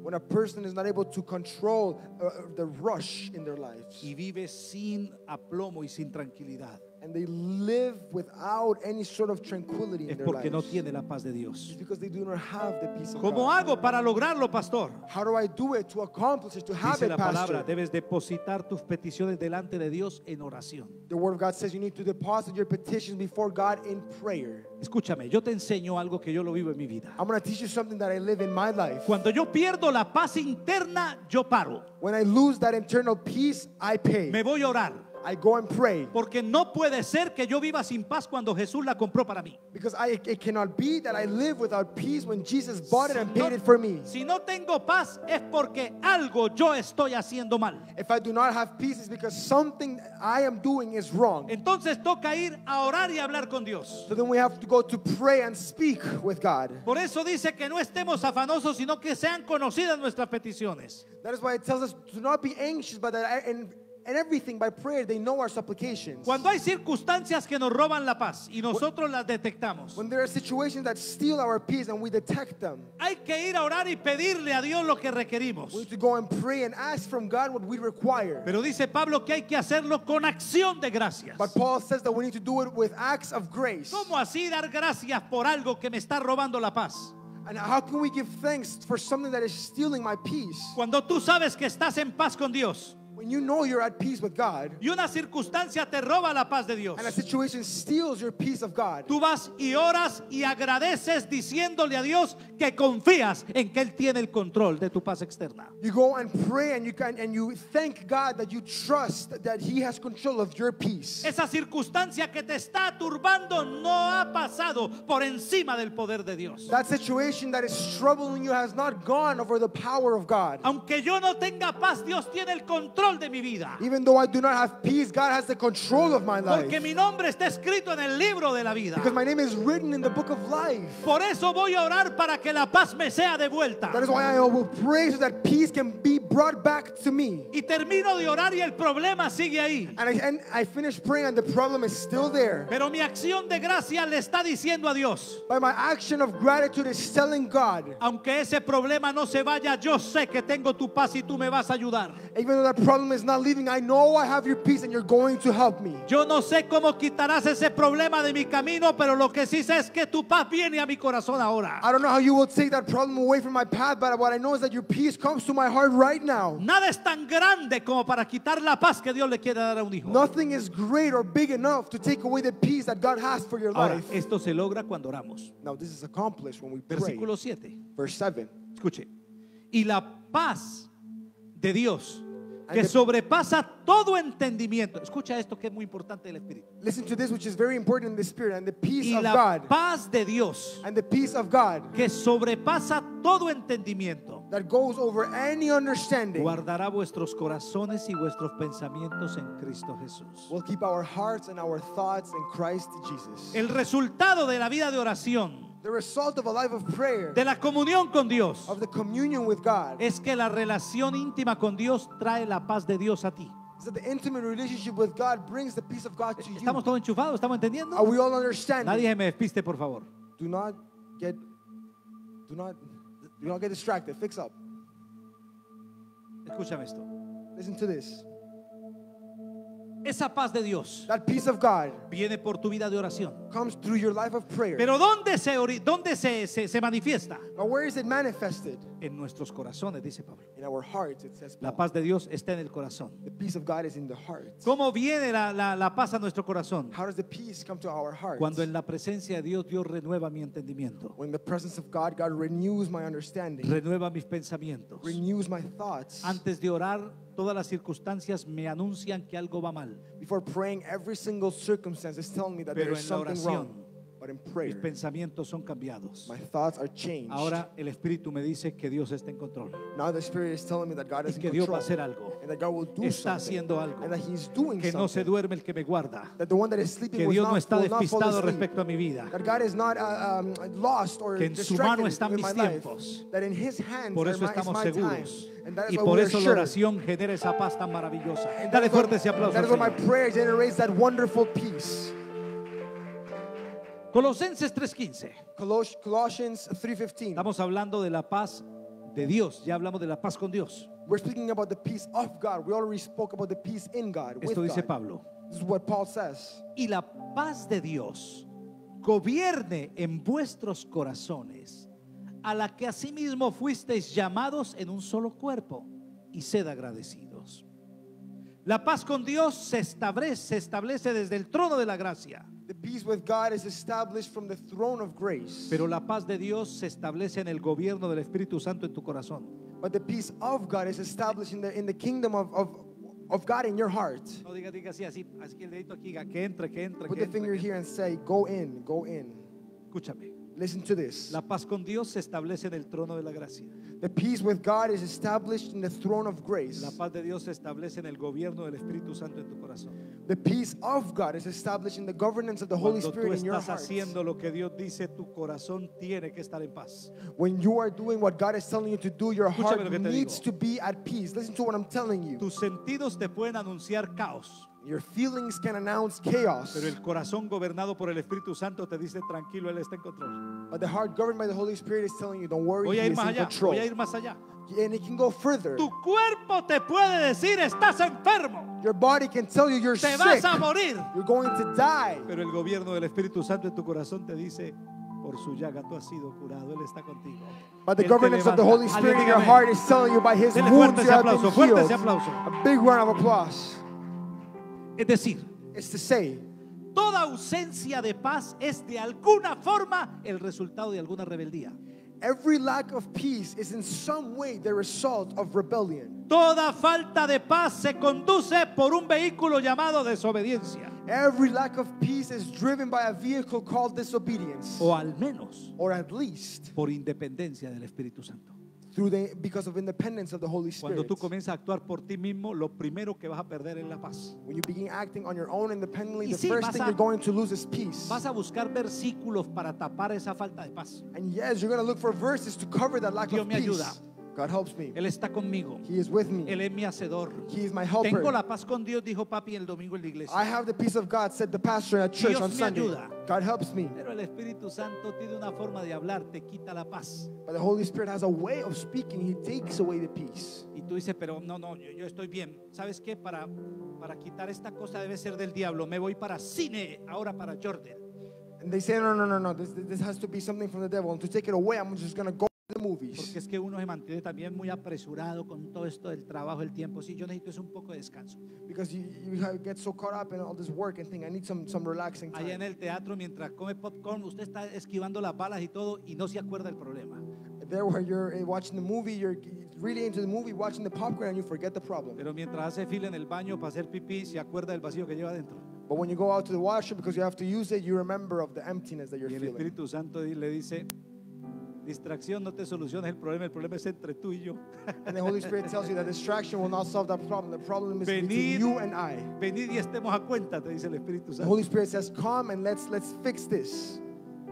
When a person is not able to control uh, the rush in their lives y vive sin aplomo y sin tranquilidad. And they live without any sort of tranquility in es their porque no lives. tiene la paz de Dios. It's because they do not have the peace of ¿Cómo God. hago para lograrlo, pastor? How do I do it to accomplish it, to have Dice it, la palabra, pastor? debes depositar tus peticiones delante de Dios en oración. The word of God says you need to deposit your petitions before God in prayer. Escúchame, yo te enseño algo que yo lo vivo en mi vida. I'm going to teach you something that I live in my life. Cuando yo pierdo la paz interna, yo paro. When I lose that internal peace, I pay. Me voy a orar. I go and pray. Porque no puede ser que yo viva sin paz cuando Jesús la compró para mí. Because I, it cannot be that I live without peace when Jesus bought it and no- paid it for me. si no tengo paz es porque algo yo estoy haciendo mal. If I do not have peace, it's because something I am doing is wrong. Entonces toca ir a orar y hablar con Dios. So then we have to go to pray and speak with God. Por eso dice que no estemos afanosos, sino que sean conocidas nuestras peticiones. That is why it tells us to not be anxious, but that in, in everything by prayer they know our supplications. Cuando hay circunstancias que nos roban la paz y nosotros las detectamos, When there are situations that steal our peace and we detect them, hay que ir a orar y pedirle a Dios lo que requerimos. we need to go and pray and ask from God what we require. Pero dice Pablo que hay que hacerlo con acción de gracias. But Paul says that we need to do it with acts of grace. ¿Cómo así dar gracias por algo que me está robando la paz? And how can we give thanks for something that is stealing my peace? Cuando tú sabes que estás en paz con Dios When you know you're at peace with God y una circunstancia te roba la paz de Dios, and a situation steals your peace of God, tú vas y oras y agradeces diciéndole a Dios que confías en que Él tiene el control de tu paz externa. you go and pray and you can and you thank God that you trust that He has control of your peace. Esa circunstancia que te está turbando no ha pasado por encima del poder de Dios. That situation that is troubling you has not gone over the power of God. Aunque yo no tenga paz, Dios tiene el control de mi vida. Even though I do not have peace, God has the control of my life. Porque mi nombre está escrito en el libro de la vida. Because my name is written in the book of life. Por eso voy a orar para que la paz me sea devuelta. That is why I will pray so that peace can be brought back to me. Y termino de orar y el problema sigue ahí. And I, and I finish praying and the problem is still there. Pero mi acción de gracia le está diciendo a Dios, By my action of gratitude is telling God, aunque ese problema no se vaya, yo sé que tengo tu paz y tú me vas a ayudar. even though that problem is not leaving, I know I have your peace and you're going to help me. Yo no sé cómo quitarás ese problema de mi camino, pero lo que sí sé es que tu paz viene a mi corazón ahora. I don't know how you will take that problem away from my path, but what I know is that your peace comes to my heart right now. Nada es tan grande como para quitar la paz que Dios le quiere dar a un hijo. Nothing is great or big enough to take away the peace that God has for your Ahora, life. esto se logra cuando oramos. Now, this is accomplished when we pray. Versículo 7. Verse 7. Escuche. Y la paz de Dios que sobrepasa todo entendimiento. Escucha esto que es muy importante del Espíritu. Listen to this, which is very important in the Spirit, and the peace Y of la God. paz de Dios And the peace of God que sobrepasa todo entendimiento that goes over any understanding guardará vuestros corazones y vuestros pensamientos en Cristo Jesús. will keep our hearts and our thoughts in Christ Jesus. El resultado de la vida de oración, The result of a life of prayer, de la comunión con Dios, of the communion with God, es que la relación íntima con Dios trae la paz de Dios a ti. is that the intimate relationship with God brings the peace of God to you. ¿Estamos todos enchufados? ¿Estamos Are we all understanding? Nadie me despiste, por favor. Do not get, do not, do not get distracted. Fix up. Escúchame esto. Listen to this. Esa paz de Dios That peace of God viene por tu vida de oración. comes through your life of prayer. Pero ¿dónde se, ori- dónde se, se- se manifiesta? Now, where is it manifested? En nuestros corazones, dice Pablo. In our hearts, it says. La paz de Dios está en el corazón. The peace of God is in the heart. ¿Cómo viene la, la- la paz a nuestro corazón? How does the peace come to our hearts? Cuando en la presencia de Dios Dios renueva mi entendimiento, When the presence of God, God renews my understanding, renueva mis pensamientos. renews my thoughts. Antes de orar, todas las circunstancias me anuncian que algo va mal. Before praying, every single circumstance is telling me that Pero there is en la something oración, wrong. But in Mis prayer, pensamientos son cambiados. my thoughts are changed. Ahora el Espíritu me dice que Dios está en control now the Spirit is telling me that God y is in que Dios va a control hacer algo. and that God will do Está something haciendo algo. and that He's doing Que no se duerme el que me guarda. That the one that is sleeping Que Dios not, no está despistado respecto a mi vida. That God is not uh, um, lost or Que en su mano están mis tiempos. That in His hands Por eso estamos seguros. And that is Y por eso la sure. oración genera esa paz tan maravillosa. Dale fuerte ese aplauso. That is why my prayer generates that wonderful peace. Colosenses 3:15. Colos- Colossians 3:15. Estamos hablando de la paz de Dios. Ya hablamos de la paz con Dios. We're speaking about the peace of God. We already spoke about the peace in God. Esto dice God. Pablo. This is what Paul says. y la paz de Dios gobierne en vuestros corazones, a la que asimismo fuisteis llamados en un solo cuerpo, y sed agradecidos. La paz con Dios se establece, se establece desde el trono de la gracia, The peace with God is established from the throne of grace. pero la paz de Dios se establece en el gobierno del Espíritu Santo en tu corazón. But the peace of God is established in the, in the kingdom of, of, of God in your heart. No diga, diga así, así, así que el dedito aquí, que entre, que entre, Put que the finger entre. que here and say, Go in, go in. Escúchame, Listen to this. la paz con Dios se establece en el trono de la gracia. The peace with God is established in the throne of grace. La paz de Dios se establece en el gobierno del Espíritu Santo en tu corazón. The peace of God is established in the governance of the Holy Cuando tú Spirit in your estás heart. haciendo lo que Dios dice, tu corazón tiene que estar en paz. When you are doing what God is telling you to do, your Escúchame heart needs digo. to be at peace. Listen to what I'm telling you. Tus sentidos te pueden anunciar caos, Your feelings can announce chaos, pero el corazón gobernado por el Espíritu Santo te dice tranquilo, Él está en control. but the heart governed by the Holy Spirit is telling you, don't worry, Voy a He ir is más in allá, control. voy a ir más allá. And it can go further. Tu cuerpo te puede decir, estás enfermo, Your body can tell you you're te sick. vas a morir. You're going to die. Pero el gobierno del Espíritu Santo en tu corazón te dice, por su llaga tú has sido curado, Él está contigo. But the Él governance of the. Holy Spirit in your heart is telling you by His Dele wounds you have been healed. aplauso. A big round of applause. Es decir, It's to say, toda ausencia de paz es de alguna forma el resultado de alguna rebeldía. every lack of peace is in some way the result of rebellion. Toda falta de paz se conduce por un vehículo llamado desobediencia. Every lack of peace is driven by a vehicle called disobedience, O al menos or at least por independencia del Espíritu Santo. Through the because of independence of the Holy Cuando Spirit. tú comienzas a actuar por ti mismo, lo primero que vas a perder es la paz. When you begin acting on your own independently, Y the sí, first thing a- you're going to lose is peace. Vas a buscar versículos para tapar esa falta de paz. And yes, you're going to look for verses to cover that lack Dios of me peace. ayuda. God helps me. Él está conmigo. He is with me. Él es mi hacedor. He is my Tengo helper. la paz con Dios, dijo papi el domingo en la iglesia. I have the peace of God, said the pastor at church Dios on me Sunday. ayuda. God helps me. Pero el Espíritu Santo tiene una forma de hablar, te quita la paz. But the Holy Spirit has a way of speaking. He takes away the peace. Y tú dices, pero no, no, yo, yo estoy bien. ¿Sabes qué? Para, para quitar esta cosa debe ser del diablo. Me voy para cine, ahora para Jordan. And they say, no, no, no, no. This, this has to be something from the devil. And to take it away, I'm just going to go the movies. Porque es que uno se mantiene también muy apresurado con todo esto del trabajo, el tiempo. Sí, yo necesito es un poco de descanso. Because you, you have- get so caught up in all this work and think, I need some, some relaxing Allá en time. el teatro, mientras come popcorn, usted está esquivando las balas y todo y no se acuerda del problema. There where you're watching the movie, you're really into the movie, watching the popcorn, and you forget the problem. Pero mientras hace fila en el baño para hacer pipí, se acuerda del vacío que lleva adentro. But when you go out to the washroom because you have to use it, you remember of the emptiness that you're Y el feeling. Espíritu Santo di- le dice, distracción no te soluciona el problema, el problema es entre tú y yo. And the Holy Spirit tells you that distraction will not solve that problem. The problem is between Venid, you and I. venid y estemos a cuenta, te dice el Espíritu The Santo. Holy Spirit says, "Come and let's let's fix this."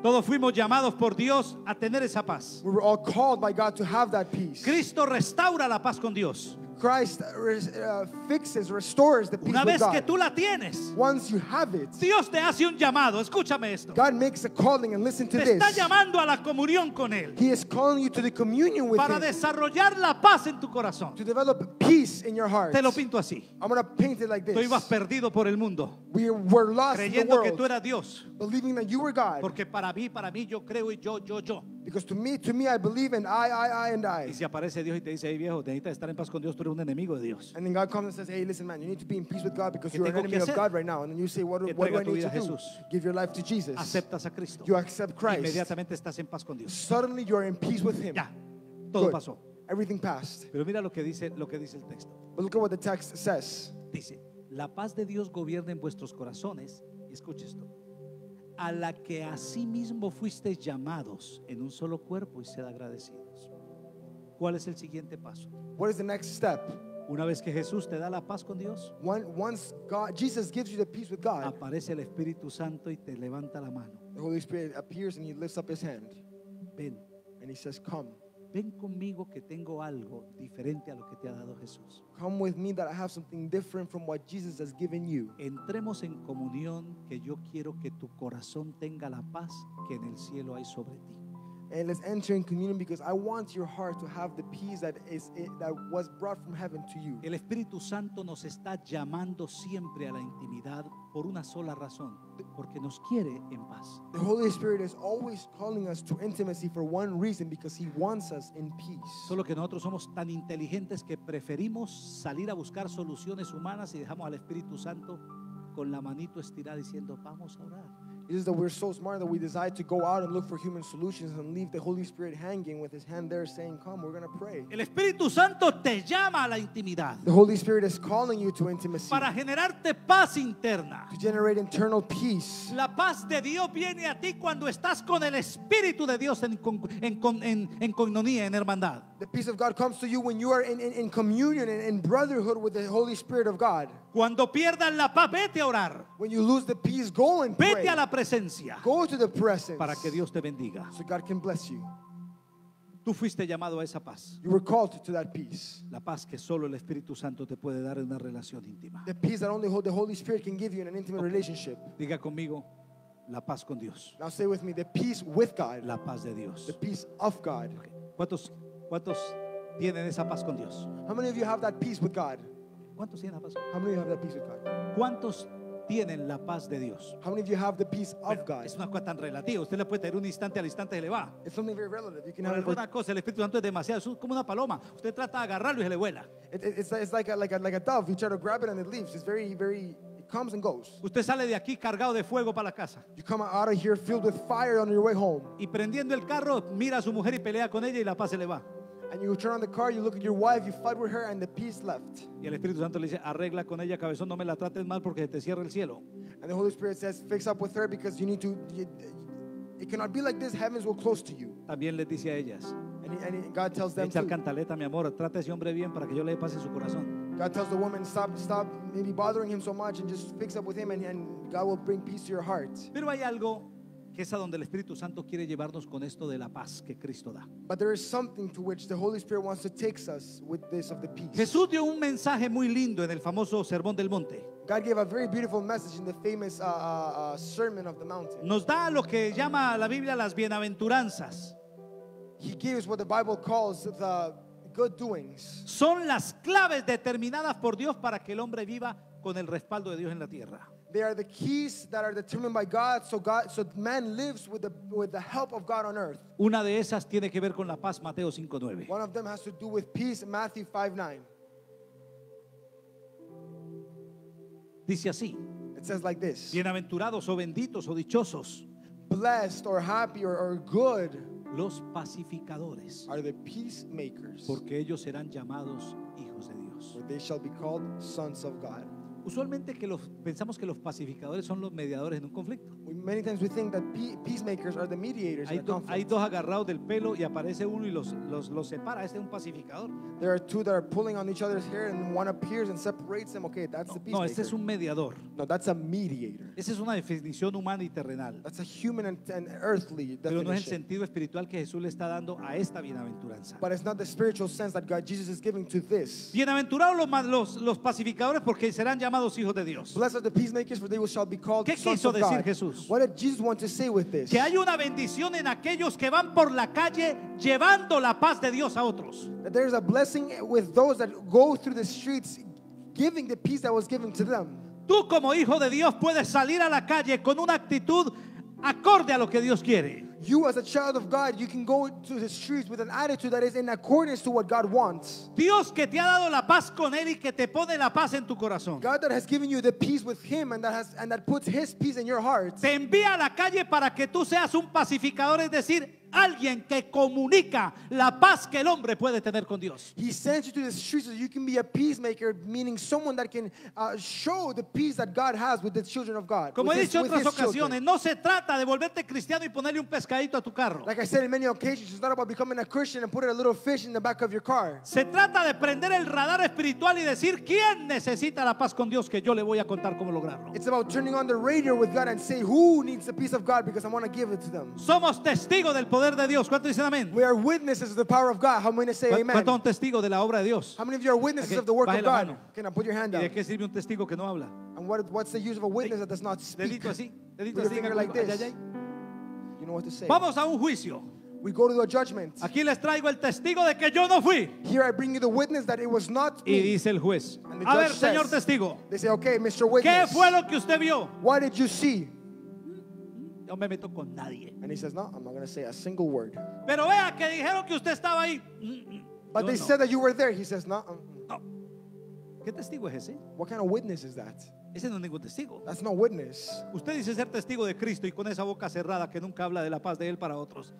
Todos fuimos llamados por Dios a tener esa paz. We were all called by God to have that peace. Cristo restaura la paz con Dios. Christ uh, uh, fixes, restores the peace Una with vez que God. tú la tienes, Once you have it, Dios te hace un llamado. Escúchame esto. God makes a calling, and listen to Te está this. llamando a la comunión con Él He is calling you to the communion with para Him desarrollar la paz en tu corazón. to develop peace in your heart. Te lo pinto así. I'm gonna paint it like Tú this. ibas perdido por el mundo, We were lost in the creyendo que tú world, eras Dios. believing that you were God. Porque para mí, para mí, yo creo y yo, yo, yo. Because to me, to me, I believe in I, I, I, and I. Y si aparece Dios y te dice, hey viejo, necesitas estar en paz con Dios, tú eres un enemigo de Dios. And then God comes and says, Hey, listen, man, you need to be in peace with God because ¿Qué you're an enemy of? God right now. And then you say, What, do- what do I need to do? Give your life to Jesus. Aceptas a Cristo. You accept Christ. Inmediatamente estás en paz con Dios. Suddenly you're in peace with Him. Ya, todo Good. pasó. Everything passed. Pero mira lo que dice, lo que dice el texto. But look at what the text says. Dice, la paz de Dios gobierna en vuestros corazones. Y escuche esto. A la que asimismo fuisteis llamados en un solo cuerpo y sed agradecidos. ¿Cuál es el siguiente paso? What is the next step? Una vez que Jesús te da la paz con Dios, One, once God, Jesus gives you the peace with God, aparece el Espíritu Santo y te levanta la mano. the Holy Spirit appears and He lifts up His hand Ven, and He says, Come. Ven conmigo que tengo algo diferente a lo que te ha dado Jesús. Come with me that I have something different from what Jesus has given you. Entremos en comunión que yo quiero que tu corazón tenga la paz que en el cielo hay sobre ti. And let's enter in communion because I want your heart to have the peace that is that was brought from heaven to you. El Espíritu Santo nos está llamando siempre a la intimidad por una sola razón, porque nos quiere en paz. The Holy Spirit is always calling us to intimacy for one reason because He wants us in peace. Solo que nosotros somos tan inteligentes que preferimos salir a buscar soluciones humanas y dejamos al Espíritu Santo con la manito estirada diciendo, vamos a orar. It is that we're so smart that we decide to go out and look for human solutions and leave the Holy Spirit hanging with His hand there saying, Come, we're going to pray. El Espíritu Santo te llama a la intimidad The Holy Spirit is calling you to intimacy para generarte paz interna. to generate internal peace. La paz de Dios viene a ti cuando estás con el Espíritu de Dios en, con- en, con- en, en coinonía, en hermandad. The peace of God comes to you when you are in, in, in communion and in brotherhood with the Holy Spirit of God. Cuando pierdas la paz, vete a orar. When you lose the peace, go and pray. Vete a la presencia Go to the presence para que Dios te bendiga. so God can bless you. Tú fuiste llamado a esa paz. You were called to that peace. La paz que solo el Espíritu Santo te puede dar en una relación íntima. The peace that only the Holy Spirit can give you in an intimate relationship. Diga conmigo, la paz con Dios. Now say with me, the peace with God, La paz de Dios. the peace of God. ¿Cuántos, cuántos tienen esa paz con Dios? How many of you have that peace with God? ¿Cuántos tienen la paz? How many of have that peace with God? ¿Cuántos tienen la paz de Dios? How many of you have the peace of God? es una cosa tan relativa. Usted le puede tener un instante al instante y se le va. It's something very relative. You can Por have alguna cosa, el Espíritu Santo es demasiado. Es como una paloma. Usted trata de agarrarlo y se le vuela. it- it- it's, it's like, a, like, a, like a dove. You try to grab it and it leaves. It's very, very, it comes and goes. Usted sale de aquí cargado de fuego para la casa. You come out of here filled with fire on your way home. Y prendiendo el carro, mira a su mujer y pelea con ella y la paz se le va. And you turn on the car, you look at your wife, you fight with her, and the peace left. Y el Espíritu Santo le dice, arregla con ella, cabezón, no me la trates mal porque te cierra el cielo. And the Holy Spirit says, fix up with her because you need to, you, it cannot be like this. Heavens will close to you. También les dice a ellas, And, and God tells them, echa too. cantaleta, mi amor, trate a ese hombre bien para que yo le en su corazón. God tells the woman, stop, stop maybe bothering him so much and just fix up with him, and, and God will bring peace to your heart. Pero hay algo que es a donde el Espíritu Santo quiere llevarnos con esto de la paz que Cristo da. But there is something to which the Holy Spirit wants to take us with this of the peace. Jesús dio un mensaje muy lindo en el famoso Sermón del Monte. God gave a very beautiful message in the famous uh, uh, uh, Sermon of the Mountain. Nos da lo que llama la Biblia las bienaventuranzas. He gives what the Bible calls the good doings. Son las claves determinadas por Dios para que el hombre viva con el respaldo de Dios en la tierra. They are the keys that are determined by God, so God, so man lives with the with the help of God on earth. Una de esas tiene que ver con la paz, Mateo 5.9. One of them has to do with peace, Matthew 5 9. Dice así, It says like this bienaventurados o benditos o dichosos Blessed or happy or, or good los pacificadores, are the peacemakers, porque ellos serán llamados hijos de Dios. for they shall be called sons of God. Usualmente que los, pensamos que los pacificadores son los mediadores en un conflicto. Many times we think that pe- peacemakers are the mediators Hay, in a do- hay conflict. dos agarrados del pelo y aparece uno y los, los, los separa. Este es un pacificador. There are two that are pulling on each other's hair, and one appears and separates them. Okay, that's the No, peacemaker. este es un mediador. No, that's a mediator. Esa es una definición humana y terrenal. That's a human and, and earthly Pero no es el definition. sentido espiritual que Jesús le está dando a esta bienaventuranza. But it's not the spiritual sense that God Jesus is giving to this. Bienaventurados los, ma- los, los pacificadores porque serán llamados hijos de Dios. Blessed are the peacemakers, for they will shall be called ¿Qué sons quiso of decir God. Jesús? What did Jesus want to say with this? Que hay una bendición en aquellos que van por la calle llevando la paz de Dios a otros. That there's a blessing with those that go through the streets, giving the peace that was given to them. Tú como hijo de Dios puedes salir a la calle con una actitud acorde a lo que Dios quiere. You, as a child of God, you can go to the streets with an attitude that is in accordance to what God wants. Dios que te ha dado la paz con Él y que te pone la paz en tu corazón. God that has given you the peace with Him and that has and that puts His peace in your heart. Te envía a la calle para que tú seas un pacificador, es decir, alguien que comunica la paz que el hombre puede tener con Dios. He sends you to the streets so you can be a peacemaker, meaning someone that can uh, show the peace that God has with the children of God. Como he dicho en otras ocasiones, no se trata de volverte cristiano y ponerle un pescadito a tu carro. Like I said in many occasions, it's not about becoming a Christian and putting a little fish in the back of your car. Se trata de prender el radar espiritual y decir, ¿quién necesita la paz con Dios? Que yo le voy a contar cómo lograrlo. It's about turning on the radio with God and say, who needs the peace of God because I want to give it to them. Somos testigos del poder de Dios. ¿Cuántos dicen amén? We are witnesses of the power of God. How many say ¿Cu- amen? ¿Cuántos son testigos de la obra de Dios? How many of you are witnesses of the work of God? mano. Can I put your hand ¿Y de qué sirve un testigo que no habla? And what, what's the use of a witness that does not speak? Dedito así, dedito Put your así. finger diga like this. ay, ay, ay. You know what to say. Vamos a un juicio. We go to the judgment. Aquí les traigo el testigo de que yo no fui. Here I bring you the witness that it was not Y dice el juez, a ver, señor testigo, They say, okay, Mr. ¿qué Witness, fue lo que usted vio? what did you see? No me meto con nadie. And he says, no, I'm not going to say a single word. Pero vea que dijeron que usted estaba ahí. Mm, mm, But yo they no. said that you were there. He says, no. mm, mm. No. ¿Qué testigo es ese? What kind of witness is that? Ese no es ningún testigo. That's no witness. Usted dice ser testigo de Cristo y con esa boca cerrada que nunca habla de la paz de Él para otros.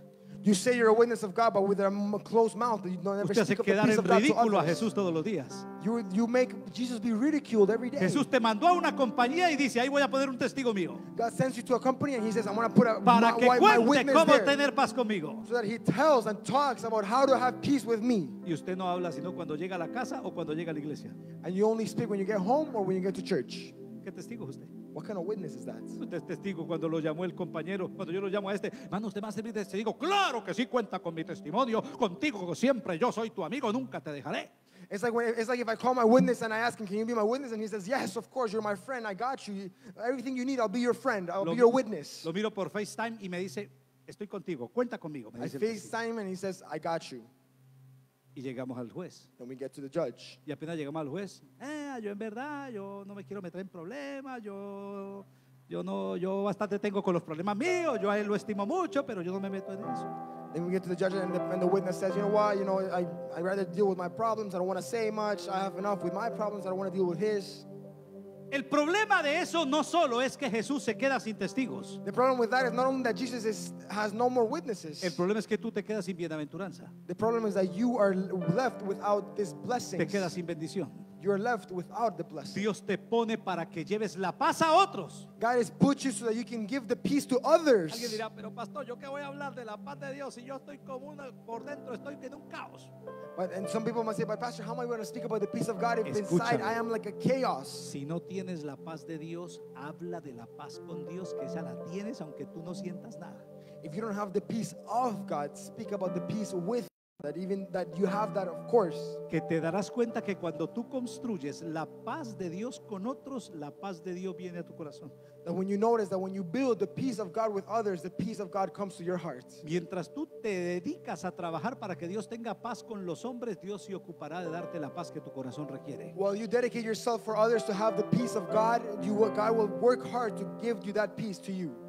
You say you're a witness of God, but with a closed mouth, you don't ever Usted hace speak the quedar peace en of God to ridículo a others. Jesús todos los días. You, you make Jesus be ridiculed every day. Jesús te mandó a una compañía y dice, ahí voy a poner un testigo mío. God sends you to a company and he says, I'm going to put a, Para my, que my cuente witness cómo there. tener paz conmigo. So that he tells and talks about how to have peace with me. Y usted no habla sino cuando llega a la casa o cuando llega a la iglesia. And you only speak when you get home or when you get to church. ¿Qué testigo es usted? What kind of witness is that? Es testigo cuando lo llamó el compañero, cuando yo lo llamo a este, mano, usted va a servir de testigo. Claro que sí cuenta con mi testimonio, contigo siempre yo soy tu amigo, nunca te dejaré. It's like, when, it's like if I call my witness and I ask him, Can you be my witness? And he says, Yes, of course, you're my friend. I got you. Everything you need, I'll be your friend. I'll Lo, be your witness. lo miro por FaceTime y me dice, estoy contigo, cuenta conmigo. Me I dice. FaceTime and he says, I got you. Y llegamos al juez. Then we get to the judge. Y apenas llegamos al juez, eh, yo en verdad, yo no me quiero meter en problemas, yo, yo no, yo bastante tengo con los problemas míos, yo a él lo estimo mucho, pero yo no me meto en eso. Then we get to the judge and the, and the witness says, You know what? You know, I, I'd rather deal with my problems. I don't want to say much. I have enough with my problems. I don't want to deal with his. El problema de eso no solo es que Jesús se queda sin testigos, The problem with that is not only that Jesus is, has no more el witnesses, problema es que tú te quedas sin bienaventuranza, the problem is that you are left without this te blessing. quedas sin bendición. You're left without the blessing. Dios te pone para que lleves la paz a otros. God has put you so that you can give the peace to others. Alguien dirá, pero pastor, ¿yo qué voy a hablar de la paz de Dios si yo estoy como una, por dentro estoy en un caos? But and some people might say, but Pastor, how am I going to speak about the peace of God if Escúchame. inside I am like a chaos? Si no tienes la paz de Dios, habla de la paz con Dios, que esa la tienes aunque tú no sientas nada. If you don't have the peace of God, speak about the peace with that even that you have that of course. Que te darás cuenta que cuando tú construyes la paz de Dios con otros, la paz de Dios viene a tu corazón. That when you notice that when you build the peace of God with others, the peace of God comes to your heart. Mientras tú te dedicas a trabajar para que Dios tenga paz con los hombres, Dios se ocupará de darte la paz que tu corazón requiere. While you dedicate yourself for others to have the peace of God, you God will work hard to give you that peace to you.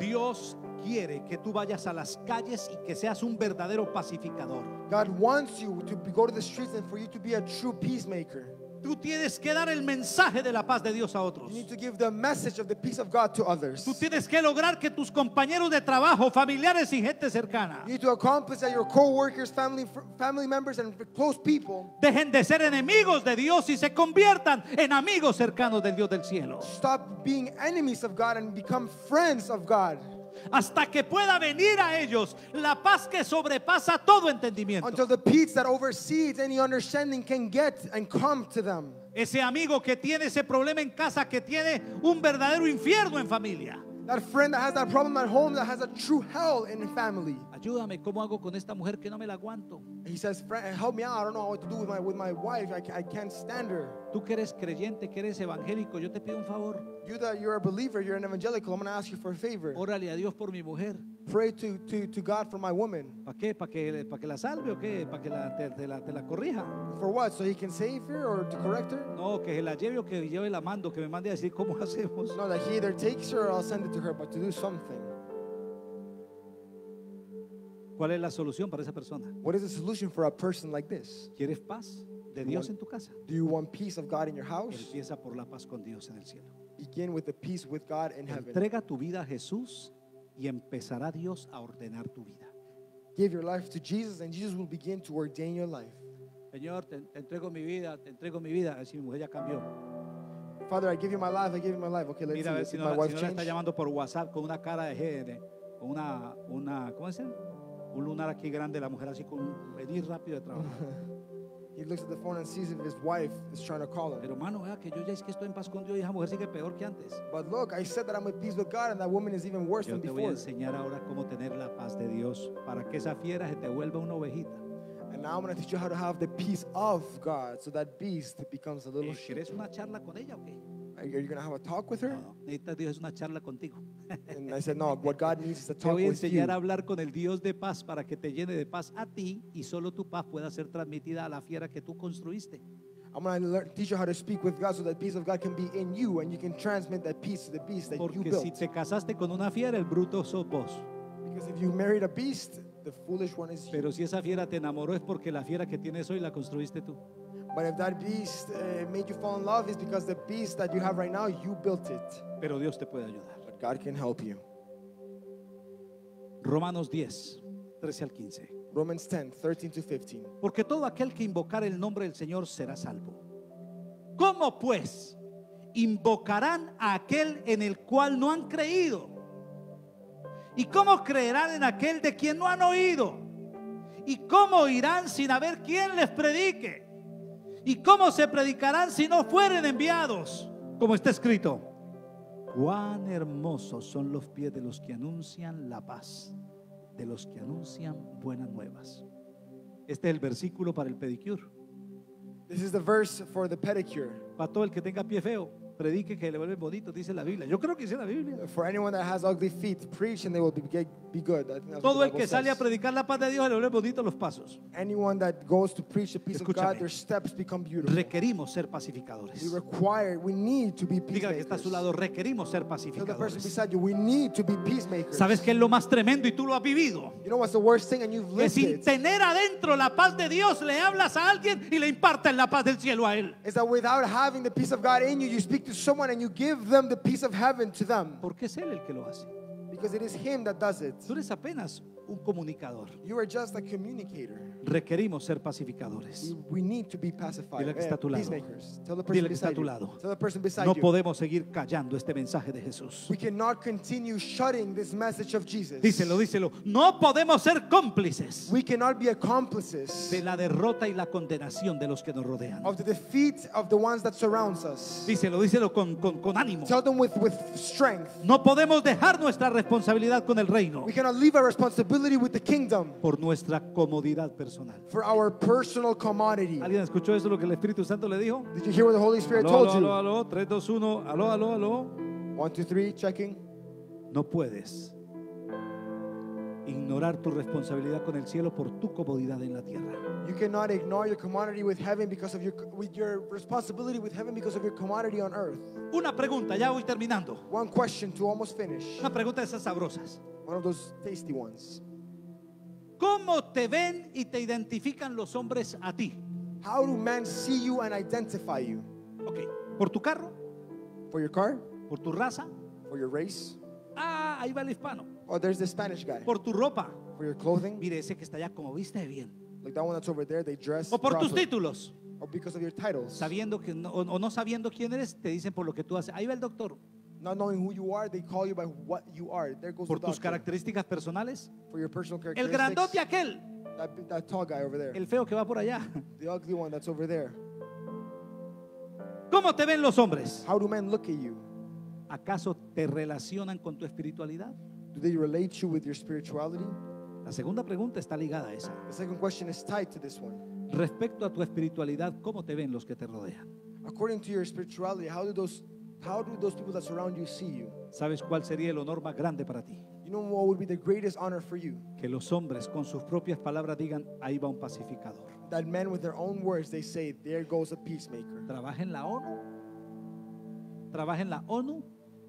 Dios quiere que tú vayas a las calles y que seas un verdadero pacificador. God wants you to go to the streets and for you to be a true peacemaker. Tú tienes que dar el mensaje de la paz de Dios a otros. You need to give the message of the peace of God to others. Tú tienes que lograr que tus compañeros de trabajo, familiares y gente cercana You need to accomplish that your co-workers, family, family members, and close people dejen de ser enemigos de Dios y se conviertan en amigos cercanos del Dios del cielo. stop being enemies of God and become friends of God Hasta que pueda venir a ellos la paz que sobrepasa todo entendimiento. until the peace that oversees any understanding can get and come to them. Ese amigo que tiene ese problema en casa, que tiene un verdadero infierno en familia. That friend that has that problem at home that has a true hell in family. Ayúdame, ¿cómo hago con esta mujer que no me la aguanto? He says, "Friend, help me out. I don't know what to do with my with my wife. I, I can't stand her. Tú que eres creyente, que eres evangélico, yo te pido un favor. You that you're a believer, you're an evangelical. I'm gonna ask you for a favor. Órale a Dios por mi mujer. Pray to to, to God for my woman. ¿Para qué? ¿Para que, para que la salve o qué? ¿Para que la, te, te la, te la corrija? For what? So he can save her or to correct her? No, que se la lleve o que lleve la mando, que me mande a decir cómo [laughs] hacemos. No, that he either takes her or I'll send it to her, but to do something. ¿Cuál es la solución para esa persona? What is the solution for a person like this? ¿Quieres paz de Dios en tu casa? Do you want peace of God in your house? Empieza por la paz con Dios en el cielo. Begin with the peace with God in heaven. Entrega tu vida a Jesús y empezará Dios a ordenar tu vida. Give your life to Jesus, and Jesus will begin to ordain your life. Señor, te, te entrego mi vida, te entrego mi vida. Así mi mujer ya cambió. Father, I give you my life. I give you my life. Okay, let's Mira a see. ver Let's si no, my la- si no la está llamando por WhatsApp con una cara de género, con una, una, ¿cómo es? Un lunar aquí grande, la mujer así con venir rápido de trabajo. [laughs] He looks at the phone and sees if his wife is trying to call him. Pero hermano, vea que yo ya es que estoy en paz con Dios y esa mujer sigue peor que antes. But look, I said that I'm at peace with God, and that woman is even worse Yo than te voy a before. enseñar ahora cómo tener la paz de Dios para que esa fiera se te vuelva una ovejita. And now I'm going to teach you how to have the peace of God, so that beast becomes a little Eh, sheep. ¿Quieres una charla con ella o qué? Are you going to have a talk with her? No, necesita Dios una charla contigo. And I said, No, what God needs is to [laughs] Te talk voy a with you. enseñar a hablar con el Dios de paz para que te llene de paz a ti y solo tu paz pueda ser transmitida a la fiera que tú construiste. I'm going to learn, teach you how to speak with God so that peace of God can be in you and you can transmit that peace to the beast that you Porque built. si te casaste con una fiera, el bruto sos vos. Because if you married a beast, the foolish one is you. Pero si esa fiera te enamoró es porque la fiera que tienes hoy la construiste tú. But if that beast uh, made you fall in love, it's because the beast that you have right now, you built it. Pero Dios te puede ayudar. But God can help you. Romanos 10, 13 al 15. Romans 10, 13 to 15. Porque todo aquel que invocar el nombre del Señor será salvo. ¿Cómo pues invocarán a aquel en el cual no han creído? ¿Y cómo creerán en aquel de quien no han oído? ¿Y cómo irán sin haber quien les predique? ¿Y cómo se predicarán si no fueren enviados? Como está escrito, cuán hermosos son los pies de los que anuncian la paz, de los que anuncian buenas nuevas. Este es el versículo para el pedicure. This is the verse for the pedicure. Para todo el que tenga pie feo, predique que le vuelven bonitos, dice la Biblia. Yo creo que dice la Biblia. For anyone that has ugly feet, preach and they will be, be good. Todo el que sale a predicar la paz de Dios, le bonitos los pasos. Anyone that goes to preach the peace of. God, their steps become beautiful. Requerimos ser We pacificadores. require, we need to be Diga que está a su lado, requerimos ser Tell the person pacificadores. beside you, we need to be peacemakers. ¿Sabes qué es lo más tremendo y tú lo has vivido? You know what's the worst thing and you've Que lived sin it? tener adentro la paz de Dios, le hablas a alguien y le impartes la paz del cielo a él. Is that without having the peace of God in you, you speak to someone and you give them the peace of heaven to them. Porque es él el que lo hace. Because it is Him that does it. Tú eres apenas un comunicador. You are just a communicator. Requerimos ser pacificadores. We, need to be pacified. Dile que está a tu lado. Tell the person Dile que está a tu lado. Tell the person beside No you. podemos seguir callando este mensaje de Jesús. We cannot continue shutting this message of Jesus. Díselo, díselo. No podemos ser cómplices We cannot be accomplices de la derrota y la condenación de los que nos rodean. of the defeat of the ones that surrounds us. Díselo, díselo con, con- con ánimo. Tell them with, with strength. No podemos dejar nuestra responsabilidad con el reino We cannot leave our responsibility with the kingdom por nuestra comodidad personal. for our personal commodity. ¿Alguien escuchó eso lo que el Espíritu Santo le dijo? Did you hear what the Holy Spirit Aló, told aló, you? aló, aló, 3, 2, 1, aló, aló, aló. One, two, three, checking. No puedes ignorar tu responsabilidad con el cielo por tu comodidad en la tierra. You cannot ignore your commodity with heaven because of your with your responsibility with heaven because of your commodity on earth. Una pregunta, ya voy terminando. One question to almost finish. Una pregunta de esas sabrosas. One of those tasty ones. ¿Cómo te ven y te identifican los hombres a ti? How do men see you and identify you? Ok, ¿por tu carro? For your car? ¿Por tu raza? For your race? Ah, ahí va el hispano. Or there's the Spanish guy. ¿Por tu ropa? For your clothing? Mire, ese que está allá como viste bien. Like that one that's over there, they dress O por tus properly. títulos. Or because of your titles. Sabiendo que no, o o no sabiendo quién eres, te dicen por lo que tú haces. Ahí va el doctor. Not knowing who you are, they call you by what you are. There goes Por the tus doctor. características personales. For your personal El characteristics. grandote aquel. That, that tall guy over there. El feo que va por allá. The ugly one that's over there. ¿Cómo te ven los hombres? How do men look at you? ¿Acaso te relacionan con tu espiritualidad? Do they relate you with your spirituality? La segunda pregunta está ligada a esa. The second question is tied to this one. Respecto a tu espiritualidad, ¿cómo te ven los que te rodean? According to your spirituality, how do those how do those people that surround you see you? ¿Sabes cuál sería el honor más grande para ti? You know what would be the greatest honor for you? Que los hombres con sus propias palabras digan, ahí va un pacificador. That men with their own words they say, There goes a peacemaker. Trabaja en la ONU, trabaja en la ONU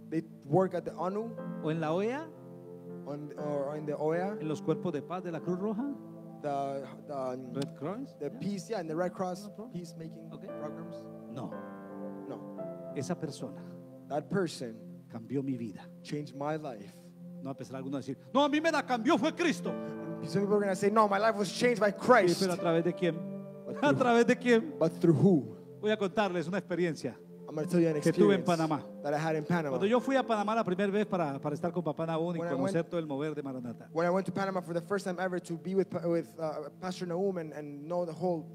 They work at the ONU o en la OEA, on, or in the OEA, en los cuerpos de paz de la Cruz Roja, the, the, Red Cross. the peace, yeah, and the Red Cross peacemaking Okay. programs. Esa persona That person cambió mi vida. changed my life. No va a empezar alguno a decir, no, a mí me la cambió, fue Cristo. Some people are gonna say, No, my life was changed by Sí, Christ. pero a través de quién? But [laughs] ¿A through, través de quién? but through who? Voy a contarles una experiencia. I'm gonna tell you an Que tuve en Panamá. that I had in Panama. Cuando yo fui a Panamá la primera vez para, para estar con Papá Nahum y When conocer went- todo el mover de Maranata. when I went to Panama for the first time ever to be with with uh, Pastor and, and know the whole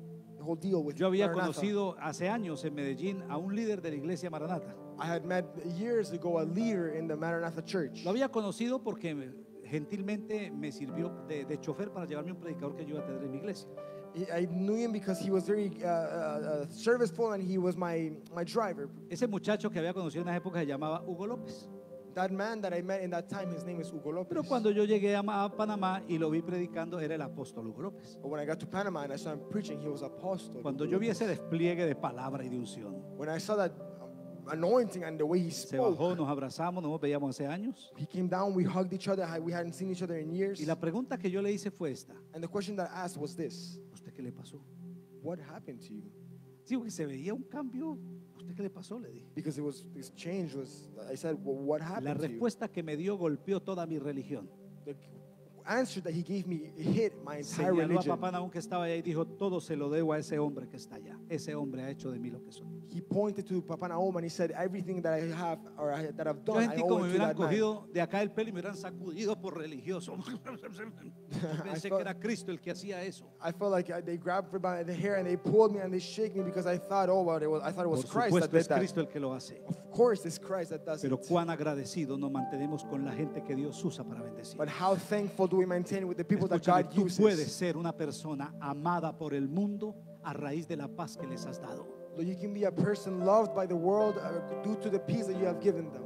whole deal with Yo había Maranatha. conocido hace años en Medellín a un líder de la iglesia Maranata. I had met years ago a leader in the Maranatha church. Lo había conocido porque me- gentilmente me sirvió de, de chofer para llevarme un predicador que yo iba a tener en mi iglesia. I knew him because he was very uh, uh, uh, serviceful and he was my, my driver. Ese muchacho que había conocido en esa época se llamaba Hugo López. That man that I met in that time, his name is Hugo Lopez. Pero cuando yo llegué a, Ma- a Panamá y lo vi predicando, era el apóstol Hugo López. But when I got to Panama and I saw him preaching, he was apostle. Cuando yo vi ese despliegue de palabra y de unción, When I saw that um, anointing and the way he se spoke, bajó, nos abrazamos, nos veíamos hace años. he came down, we hugged each other, we hadn't seen each other in years. Y la pregunta que yo le hice fue esta: And the question that I asked was this ¿A usted qué le pasó? What happened to you? Sí, porque se veía un cambio. ¿A usted qué le pasó? Le dije. Because it was this change was I said, well, what La happened to you? respuesta que me dio golpeó toda mi religión. The answer that he gave me hit my entire Señaló a religion. papá Naúm que estaba allá y dijo, todo se lo debo a ese hombre que está allá. Ese hombre ha hecho de mí lo que soy. He pointed to Papa Nahum and he said, everything that I have or I, that I've Yo done, I sentí owe me it to hubieran that man. cogido de acá el pelo y me hubieran sacudido por religioso. [laughs] Yo pensé que era Cristo el que hacía eso. I felt like uh, they grabbed me by the hair and they pulled me and they shake me because I thought, oh, well, it was, I thought it was Christ that supuesto did es that. Cristo el que lo hace. Of course, it's Christ that does Pero it. cuán agradecido nos mantenemos con la gente que Dios usa para bendecir. But how thankful do we maintain with the people that Escúchame, God tú puedes uses? ser una persona amada por el mundo a raíz de la paz que les has dado. You can be a person loved by the world uh, due to the peace that you have given them.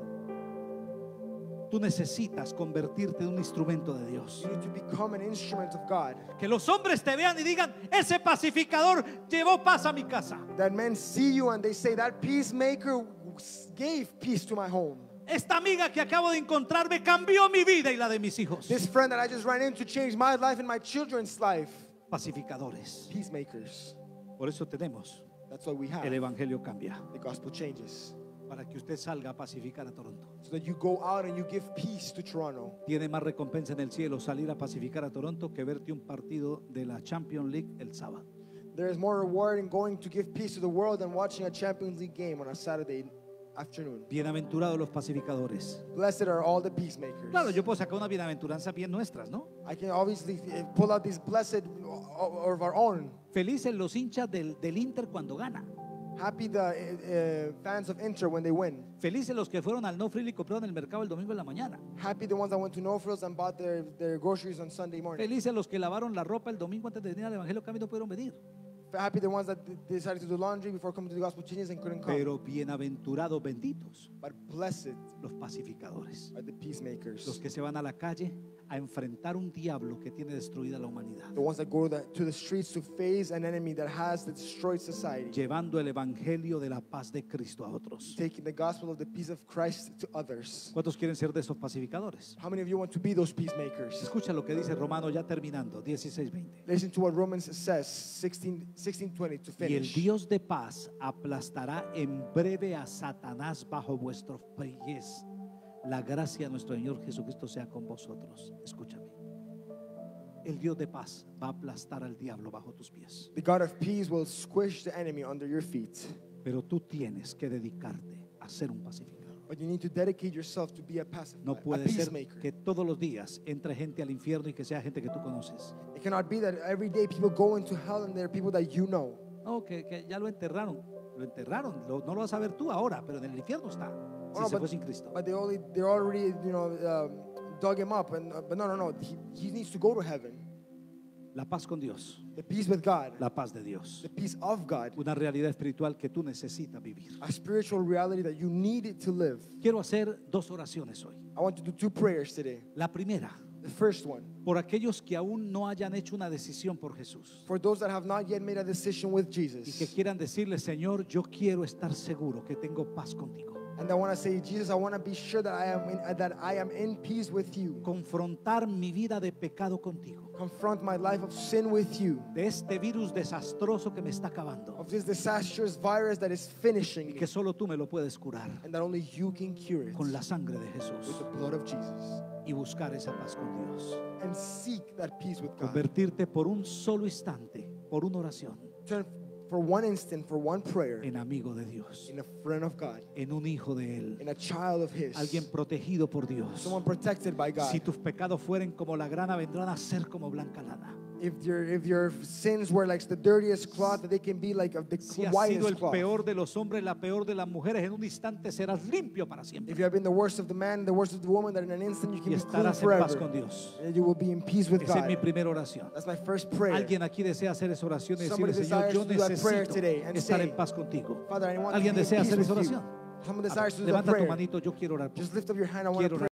Tú necesitas convertirte en un instrumento de Dios. You need to become an instrument of God. Que los hombres te vean y digan, ese pacificador llevó paz a mi casa. That men see you and they say, that peacemaker gave peace to my home. Esta amiga que acabo de encontrarme cambió mi vida y la de mis hijos. This friend that I just ran into changed my life and my children's life. Pacificadores. Peacemakers. Por eso tenemos That's what we have. el Evangelio cambia. The gospel changes. Para que usted salga a pacificar a Toronto. So that you go out and you give peace to Toronto. Tiene más recompensa en el cielo salir a pacificar a Toronto que verte un partido de la Champions League el sábado. There is more reward in going to give peace to the world than watching a Champions League game on a Saturday afternoon. Bienaventurados los pacificadores. Blessed are all the peacemakers. Claro, yo puedo sacar una bienaventuranza bien nuestras, ¿no? I can obviously uh, pull out these blessed of our own. Felices los hinchas del, del Inter cuando gana. Happy the uh, fans of Inter when they win. Felices los que fueron al No Frilly y compraron el mercado el domingo en la mañana. Happy the ones that went to No Frills and bought their, their groceries on Sunday morning. Felices los que lavaron la ropa el domingo antes de venir al Evangelio Cambio no pudieron venir. Happy the ones that decided to do laundry before coming to the gospel changes and couldn't come. Pero bienaventurados, benditos, But blessed los pacificadores. are the peacemakers. Los que se van a la calle a enfrentar un diablo que tiene destruida la humanidad. The ones that go the, to the streets to face an enemy that has destroyed society. Llevando el Evangelio de la paz de Cristo a otros. Taking the gospel of the peace of Christ to others. ¿Cuántos quieren ser de esos pacificadores? How many of you want to be those peacemakers? Escucha lo que dice Romano ya terminando, 16:20. Listen to what Romans says, 16, 16 20 to Y el finish. Dios de paz aplastará en breve a Satanás bajo vuestros pies. La gracia de nuestro Señor Jesucristo sea con vosotros. Escúchame. El Dios de paz va a aplastar al diablo bajo tus pies. The God of peace will squish the enemy under your feet. Pero tú tienes que dedicarte a ser un pacificador. But you need to dedicate yourself to be a pacifier, No a puede ser peacemaker. que todos los días entre gente al infierno y que sea gente que tú conoces. It cannot be that every day people go into hell and there are people that you know. No, que, que ya lo enterraron. Lo enterraron. Lo- no lo vas a ver tú ahora, pero en el infierno está. Si Oh, no, se but- fue sin Cristo. But they only they're already you know um, dug him up and uh, but no no no he, he needs to go to heaven. La paz con Dios. The peace with God, La paz de Dios. the peace of God, Una realidad espiritual que tú necesitas vivir. a spiritual reality that you need to live. Quiero hacer dos oraciones hoy. I want to do two prayers today. La primera, The first one por aquellos que aún no hayan hecho una decisión por Jesús for those that have not yet made a decision with y que Jesus quieran decirle, Señor, yo quiero estar seguro que tengo paz contigo. And I want to say, Jesus, I want to be sure that I am in, that I am in peace with you. Confrontar mi vida de pecado contigo. Confront my life of sin with you, De este virus desastroso que me está acabando. of this disastrous virus that is finishing Y que solo tú me lo puedes curar and that only you can cure it con la sangre de with Jesús. the blood of Jesus. Y buscar esa paz con Dios. And seek that peace with God. Convertirte por un solo instante, por una oración, Turn for one instant, for one prayer, en amigo de Dios. in a friend of God, En un hijo de Él. in a child of His, Alguien protegido por Dios. someone protected by God. Si tus pecados fueren como la grana, vendrán a ser como blanca lana. If your if your sins were like the dirtiest cloth, that they can be like of the Si has sido whitest el cloth. peor de los hombres, la peor de las mujeres, en un instante serás limpio para siempre. If you have been the worst of the man, the worst of the woman, that in an instant you can Y be clean paz con Dios. And you will be in peace with Esa es mi primera oración. That's my first prayer. Alguien aquí desea hacer esa oración y Somebody decirle, Señor, desires yo necesito estar en paz contigo. Father, ¿Alguien desea hacer esa oración? Someone desires to do that Levanta tu manito, yo quiero orar Just lift up your hand. I want to pray